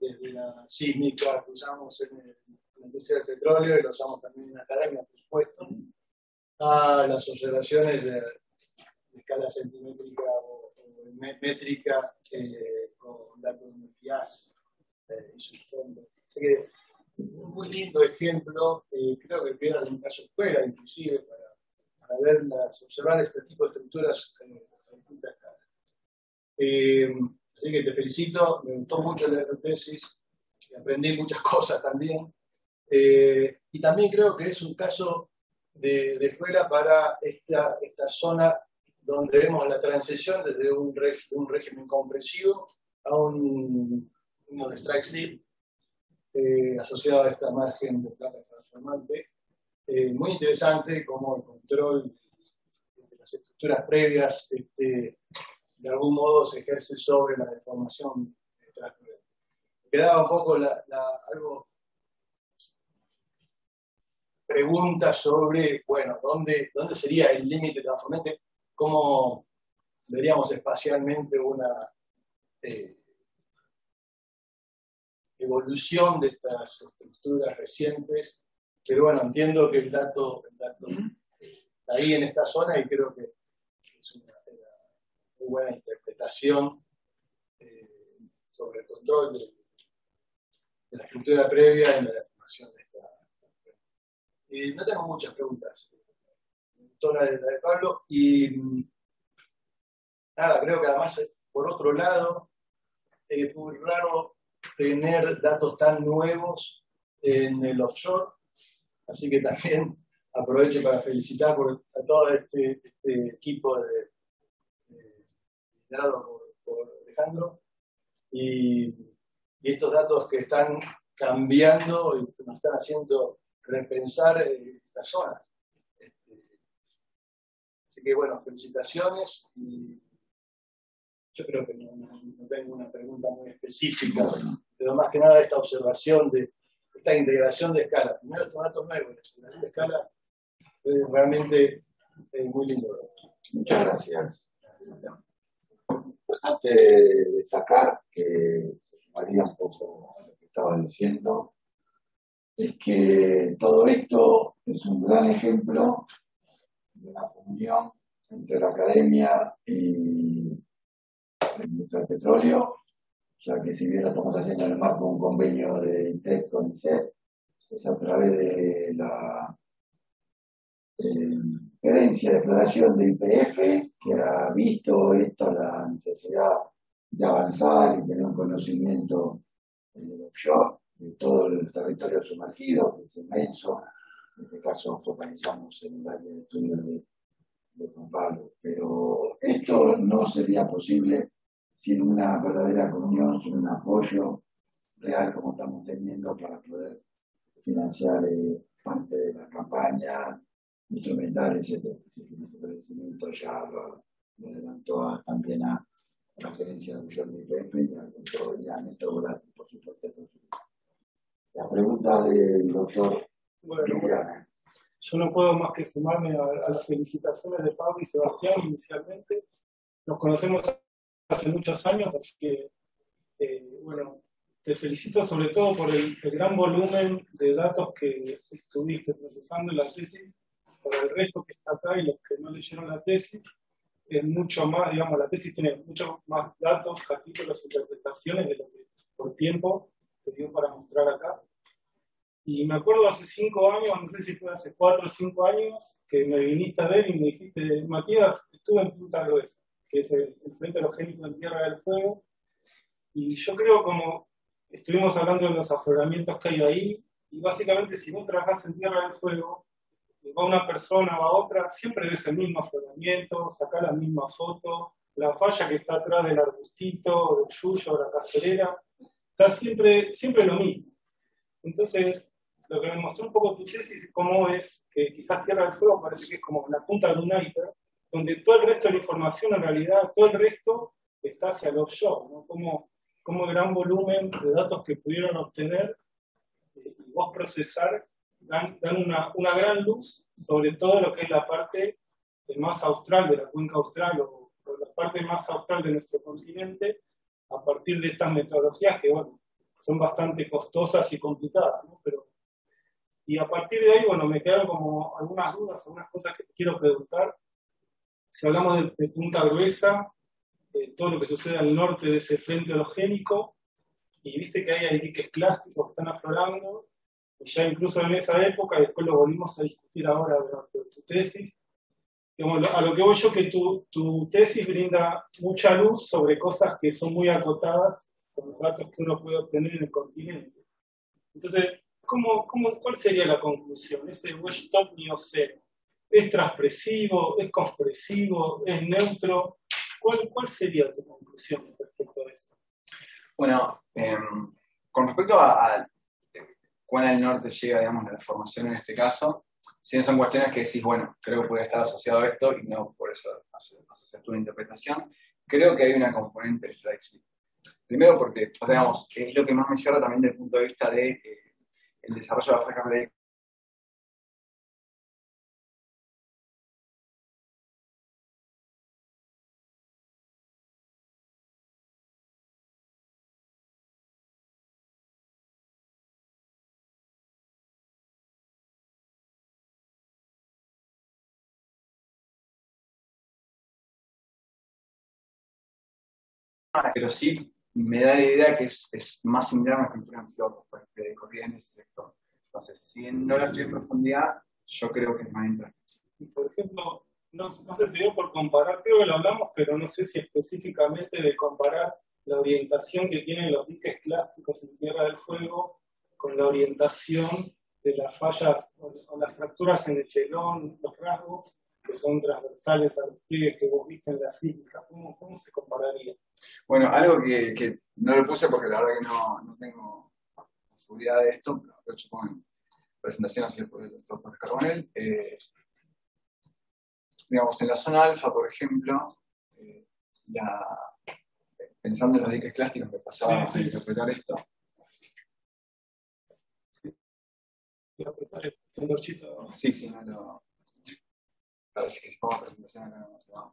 S4: desde la sísmica que usamos en, la industria del petróleo y lo usamos también en la academia, por supuesto, a las observaciones de, escala centimétrica o, métrica eh, con dato de eh, y su fondo. Así que un muy lindo ejemplo, creo que queda en caso escuela, inclusive, para, para verlas, observar este tipo de estructuras en, distintas escalas. Eh, así que te felicito, me gustó mucho leer tu tesis, aprendí muchas cosas también. Eh, y también creo que es un caso de, de escuela para esta, esta zona donde vemos la transición desde un, un régimen compresivo a un, uno strike slip eh, asociado a esta margen de placa transformante. Eh, muy interesante como el control de las estructuras previas este, de algún modo se ejerce sobre la deformación transcurrente. Quedaba un poco la, algo pregunta sobre, bueno, ¿dónde, dónde sería el límite transformante? ¿Cómo veríamos espacialmente una eh, evolución de estas estructuras recientes, pero bueno, entiendo que el dato, está ahí en esta zona y creo que es una, muy buena interpretación eh, sobre el control de, la estructura previa en la deformación de esta. Y no tengo muchas preguntas. Toda la de, la de Pablo. Y nada, creo que además, por otro lado, es muy raro tener datos tan nuevos en el offshore. Así que también aprovecho para felicitar a todo este, este equipo de, liderado por, Alejandro y, estos datos que están cambiando y nos están haciendo repensar eh, esta zona. Este, así que bueno, felicitaciones y yo creo que no, tengo una pregunta muy específica, pero más que nada esta observación de esta integración de escala. Primero estos datos nuevos, la integración de escala es realmente muy lindo.
S1: Muchas gracias. Antes de destacar que varía un poco lo que estaba diciendo, es que todo esto es un gran ejemplo de la comunión entre la academia y la del petróleo, ya que si bien estamos haciendo en el marco un convenio de INTEC con ICET, es a través de la eh, gerencia de exploración de IPF que ha visto esto, la necesidad de avanzar y tener un conocimiento del offshore, de todo el territorio sumergido, que es inmenso. En este caso focalizamos en el área de estudio de, de. Pero esto no sería posible sin una verdadera comunión, sin un apoyo real como estamos teniendo para poder financiar eh, parte de la campaña, instrumental, etc. Este agradecimiento ya lo, adelantó también a, la gerencia de Unión de IPF y a y a Néstor por supuesto. La pregunta del doctor bueno,
S5: Yo no puedo más que sumarme a, a las felicitaciones de Pablo y Sebastián inicialmente. Nos conocemos hace muchos años, así que, eh, bueno, te felicito sobre todo por el, gran volumen de datos que estuviste procesando en la tesis, para el resto que está acá y los que no leyeron la tesis, es mucho más, digamos, la tesis tiene mucho más datos, capítulos, interpretaciones de lo que por tiempo te dio para mostrar acá. Y me acuerdo hace cinco años, no sé si fue hace cuatro o cinco años, que me viniste a ver y me dijiste, Matías, estuve en Punta Gruesa que es el, Frente Halogénico en Tierra del Fuego. Y yo creo como estuvimos hablando de los afloramientos que hay ahí, y básicamente si vos trabajás en Tierra del Fuego, va una persona, va otra, siempre ves el mismo afloramiento, saca la misma foto, la falla que está atrás del arbustito, del yuyo, la castorera, está siempre, siempre lo mismo. Entonces, lo que me mostró un poco tu tesis es cómo es que quizás Tierra del Fuego parece que es como la punta de un iceberg, donde todo el resto de la información, en realidad, todo el resto está hacia el offshore, ¿no? como, como gran volumen de datos que pudieron obtener eh, y vos procesar dan, dan una, una, gran luz sobre todo lo que es la parte más austral de la cuenca austral o, la parte más austral de nuestro continente a partir de estas metodologías que, bueno, son bastante costosas y complicadas, ¿no? Pero, y a partir de ahí, bueno, me quedaron como algunas dudas, algunas cosas que quiero preguntar si hablamos de, punta gruesa, eh, todo lo que sucede al norte de ese frente orogénico, y viste que hay diques clásticos que están aflorando, y ya incluso en esa época, después lo volvimos a discutir ahora durante tu tesis, a lo que voy yo, que tu, tesis brinda mucha luz sobre cosas que son muy acotadas con los datos que uno puede obtener en el continente. Entonces, ¿cómo, cómo, cuál sería la conclusión? ¿Ese wedge top ni cero? ¿Es transpresivo? ¿Es compresivo? ¿Es neutro? ¿Cuál, sería tu conclusión respecto a eso?
S2: Bueno, em, con respecto a, cuán al norte llega, digamos, la formación en este caso, si son cuestiones que decís, bueno, creo que puede estar asociado a esto y no por eso asociar tu interpretación, creo que hay una componente de Primero porque, digamos, es lo que más me cierra también desde el punto de vista de eh, desarrollo de la franja pero sí me da la idea que es, es más similar a una estructura en flor, pues, corrida en ese sector. Entonces, si no la estoy en profundidad, yo creo que es más
S5: Y por ejemplo, no, no se te dio por comparar, creo que lo hablamos, pero no sé si específicamente de comparar la orientación que tienen los diques clásicos en Tierra del Fuego con la orientación de las fallas o, las fracturas en el chelón, los rasgos que son transversales a los pliegues que vos viste en la sísmica. ¿Cómo, ¿Cómo se compararía?
S2: Bueno, algo que, que, no lo puse porque la verdad que no, no tengo seguridad de esto, pero lo he hecho con presentación así por el doctor Carbonel. Eh, digamos, en la zona alfa, por ejemplo, eh, pensando en los diques clásicos que pasaban sí, a interpretar esto. Sí, sí, no lo. Presentación se va.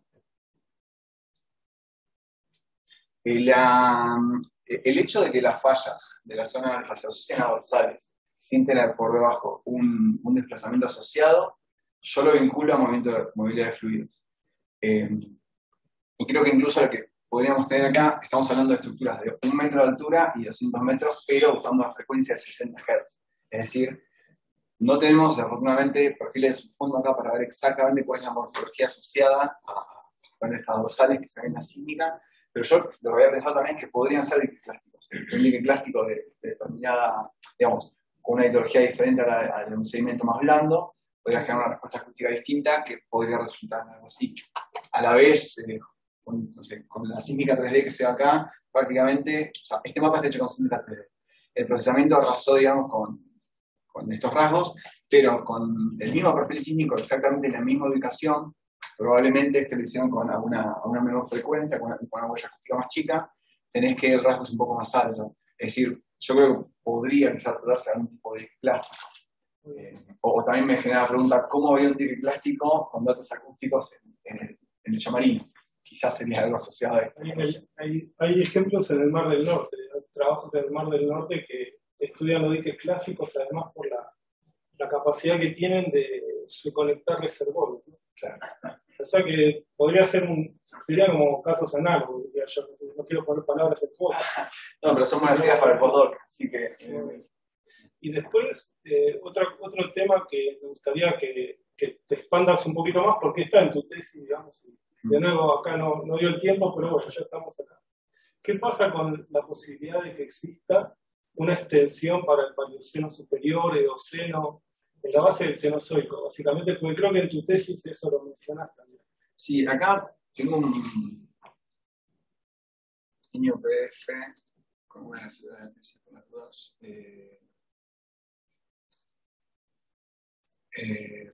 S2: el hecho de que las fallas de la zona alfa se asocien a dorsales sin tener por debajo un, un desplazamiento asociado, yo lo vinculo a movimiento de movilidad de fluidos. Eh, y creo que incluso lo que podríamos tener acá, estamos hablando de estructuras de un metro de altura y 200 metros, pero usando una frecuencia de 60 Hz. Es decir, no tenemos afortunadamente perfiles de subfondo acá para ver exactamente cuál es la morfología asociada a, estas dorsales que se ven en la sísmica, pero yo lo había pensado también que podrían ser clásticos. Un dique clástico de, determinada, digamos, con una ideología diferente a de un sedimento más blando, podría generar una respuesta acústica distinta que podría resultar algo así. A la vez, eh, con, no sé, con, la sísmica 3D que se ve acá, prácticamente, o sea, este mapa está hecho con sísmica 3D. El procesamiento arrasó, digamos, con, con estos rasgos, pero con el mismo perfil sísmico, exactamente en la misma ubicación, probablemente esta lo con una, una menor frecuencia, con una, huella acústica más chica, tenés que el rasgo es un poco más alto. Es decir, yo creo que podría quizás tratarse de algún tipo de plástico. Eh, o, también me genera la pregunta, ¿cómo había un dique plástico con datos acústicos en, el, en el Quizás sería algo asociado a esto.
S5: Hay, hay, ejemplos en el Mar del Norte, trabajos en el Mar del Norte que estudian los diques clásicos, además por la, la capacidad que tienen de, de conectar reservorios. Claro. O sea que podría ser un, sería como casos análogos, yo, no quiero poner palabras en
S2: No, pero son más para el postdoc, así que... Eh.
S5: Y después, eh, otro, otro tema que me gustaría que, que, te expandas un poquito más, porque está en tu tesis, digamos, y de nuevo acá no, no dio el tiempo, pero bueno, ya estamos acá. ¿Qué pasa con la posibilidad de que exista una extensión para el paleoceno superior, eoceno, en la base del cenozoico, básicamente, porque creo que en tu tesis eso lo mencionaste también.
S2: Sí, acá tengo un pequeño PDF con una de las dudas. Eh, eh,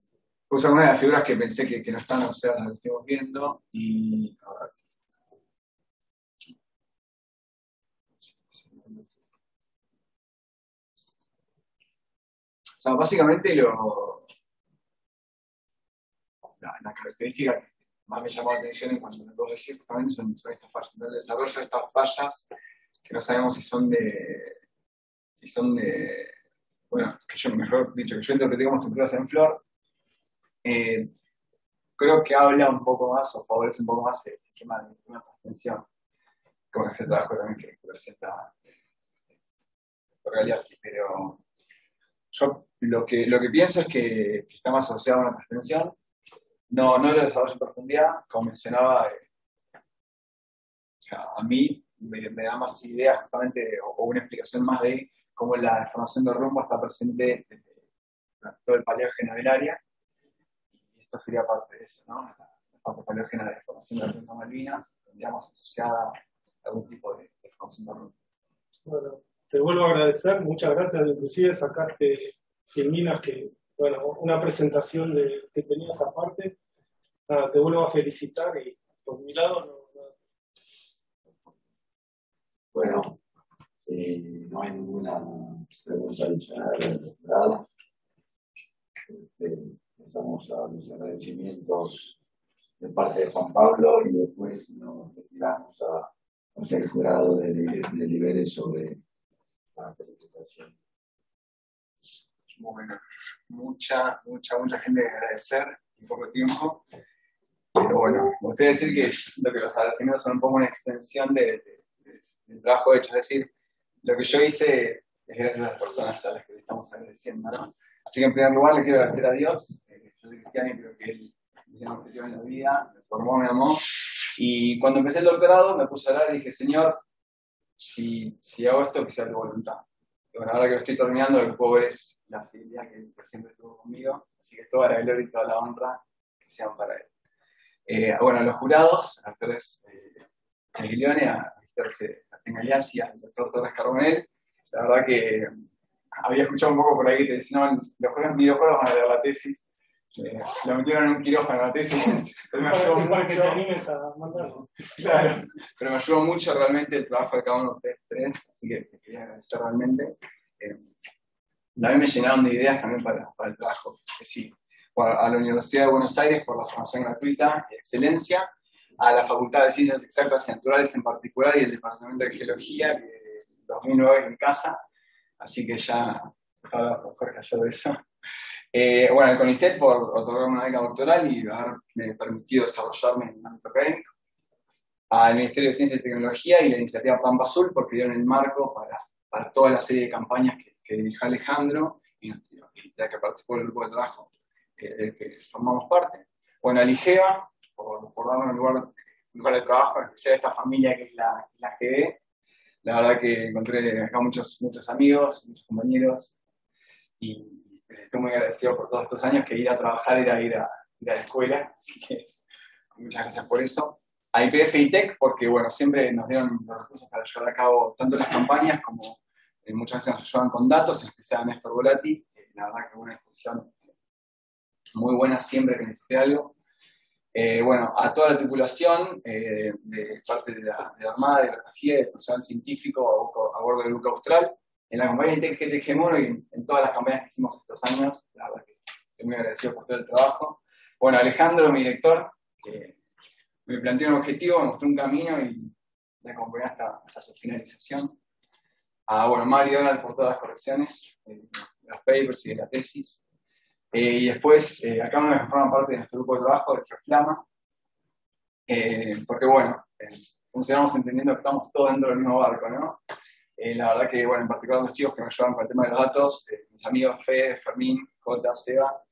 S2: puse algunas de las figuras que pensé que, que no están o sea, las estamos viendo y ahora O básicamente lo, la, característica que más me llamó la atención en cuanto a que decir justamente son, estas fallas. El desarrollo de estas fallas que no sabemos si son de, si son de, bueno, que yo, mejor dicho, que yo interpreté como estructuras en flor, eh, creo que habla un poco más o favorece un poco más el esquema de una extensión, como este trabajo también que presenta Galeazzi, pero yo lo que, lo que pienso es que, está más asociado a una extensión, no, no lo desarrollo en profundidad, como mencionaba, eh, a mí me, da más ideas justamente o, una explicación más de cómo la información de rumbo está presente en todo el paleógeno del área. Y esto sería parte de eso, ¿no? La fase paleógena de formación de rumbo Malvinas, tendríamos asociada a algún tipo de, de formación de rumbo.
S5: Te vuelvo a agradecer, muchas gracias, inclusive sacaste filminas que, bueno, una presentación de, que tenías aparte. Nada, te vuelvo a felicitar y por mi lado no,
S1: Bueno, eh, no hay ninguna pregunta adicional doctorado. Este, empezamos a los agradecimientos de parte de Juan Pablo y después nos retiramos a hacer el jurado de, de, sobre la felicitación.
S2: Bueno, mucha, mucha, mucha gente que agradecer en poco tiempo. Pero bueno, gustaría decir que yo siento que los agradecimientos son un poco una extensión de el trabajo hecho. Es decir, lo que yo hice es gracias a las personas a las que le estamos agradeciendo. ¿no? Así que en primer lugar le quiero agradecer a Dios. Eh, yo soy cristiano y creo que Él me dio un en la vida, me formó, me amó. Y cuando empecé el doctorado me puse a hablar y dije, Señor, si, si hago esto, que sea tu voluntad. Y bueno, ahora que lo estoy terminando, el pobre es la fidelidad que siempre estuvo conmigo. Así que toda la gloria y toda la honra que sean para Él. Eh, bueno, los jurados, a ustedes, eh, a Gileone, a Víctor Alianza, el doctor Torres Carbonell. La verdad que había escuchado un poco por ahí que te decían, los juegos videojuegos van a leer la tesis. Eh, lo metieron en un quirófano la tesis, pero me ayudó mucho. Claro, pero me ayudó mucho realmente el trabajo de cada uno de ustedes así que te quería agradecer realmente. Eh, también me llenaron de ideas también para, para el trabajo que sí. a la Universidad de Buenos Aires por la formación gratuita y excelencia, a la Facultad de Ciencias Exactas y Naturales en particular y el Departamento de Geología, que 2009 en casa, así que ya Jorge yo de eso. Eh, bueno, el CONICET por otorgarme una beca doctoral y haberme permitido desarrollarme en el ámbito académico. Al Ministerio de Ciencia y Tecnología y la iniciativa Pampa Azul porque dieron el marco para, para toda la serie de campañas que, que Alejandro y, ya que participó del grupo de trabajo eh, del que formamos parte. Bueno, al IGEA por, por un lugar, lugar, de trabajo, en especial esta familia que es la, la GD. La verdad que encontré acá muchos, muchos amigos, muchos compañeros y estoy muy agradecido por todos estos años que ir a trabajar era ir a, ir a la escuela, así que muchas gracias por eso. A IPF y TEC, porque bueno, siempre nos dieron los recursos para llevar a cabo tanto las campañas como eh, muchas veces nos ayudan con datos, en especial a Néstor Volati, la verdad que una exposición muy buena siempre que necesite algo. Eh, bueno, a toda la tripulación, eh, de parte de la, de la Armada, de Geografía, del personal científico a, bordo del Buque Austral, en la compañía de GTG y en, todas las campañas que hicimos estos años, la verdad que estoy muy agradecido por todo el trabajo. Bueno, Alejandro, mi director, que me planteó un objetivo, me mostró un camino y la acompañé hasta, hasta su finalización. A, bueno, Mario Donald por todas las correcciones eh, de los papers y de la tesis. Eh, y después, eh, acá uno que forma parte de nuestro grupo de trabajo, de Flama, eh, porque bueno, funcionamos entendiendo que estamos todos dentro del mismo barco, ¿no? La verdad que, bueno, en particular los chicos que me ayudan para el tema de los datos, mis amigos Fede, Fermín, Jota, Seba,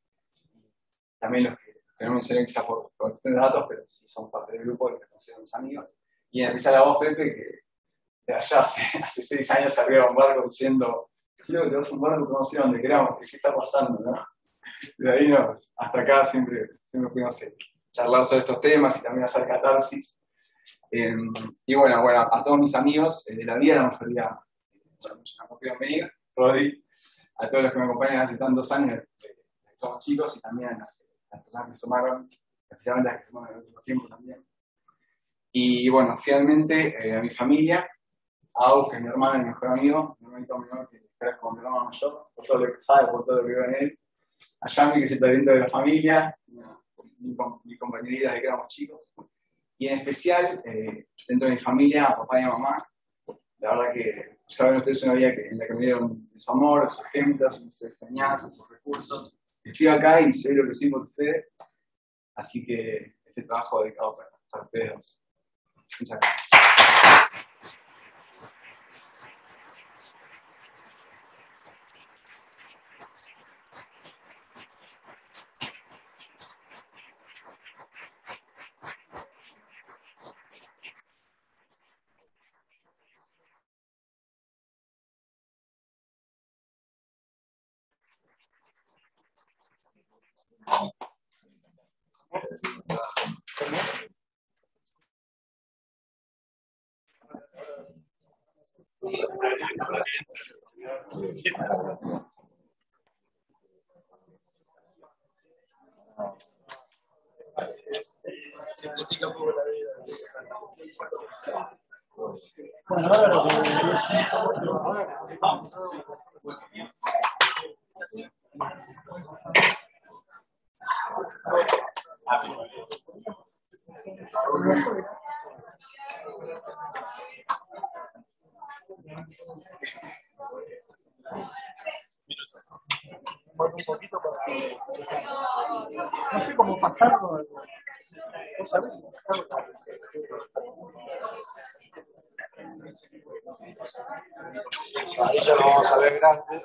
S2: también los que, que no mencioné quizás por, por de datos, pero sí son parte del grupo, los que considero mis amigos. Y en especial a vos, Pepe, que de allá hace, seis años salió a un barco diciendo, quiero que te vas a un barco conocido donde queramos, ¿qué está pasando, no? de ahí nos, hasta acá siempre, siempre pudimos eh, charlar sobre estos temas y también hacer catarsis. Em, y bueno, bueno, a todos mis amigos eh, de la vida, la mayoría, no pudieron venir, Rodri, a todos los que me acompañan hace tantos años, eh, somos chicos y también a las, personas que sumaron, especialmente las que sumaron en el último tiempo también. Y bueno, finalmente a mi familia, a Au, que es mi hermana y mi mejor amigo, mi hermanito menor, que es como mi hermano mayor, por todo lo que sabe, por todo lo que veo en él, a Yami, que es el talento de la familia, mi, mi compañerita de que éramos chicos, y en especial eh, dentro de mi familia, a papá y a mamá. La verdad que saben ustedes una vida que, en la que me dieron su amor, sus ejemplos, sus enseñanzas, sus recursos. Estoy acá y sé lo que sí por ustedes, así que este trabajo dedicado para, para ustedes.
S1: Muchas gracias.
S6: Simplifica un poco la vida.
S7: Un poquito. No sé cómo pasarlo. ¿Vos sabés cómo pasarlo?
S5: Ahí ya lo vamos a ver grande.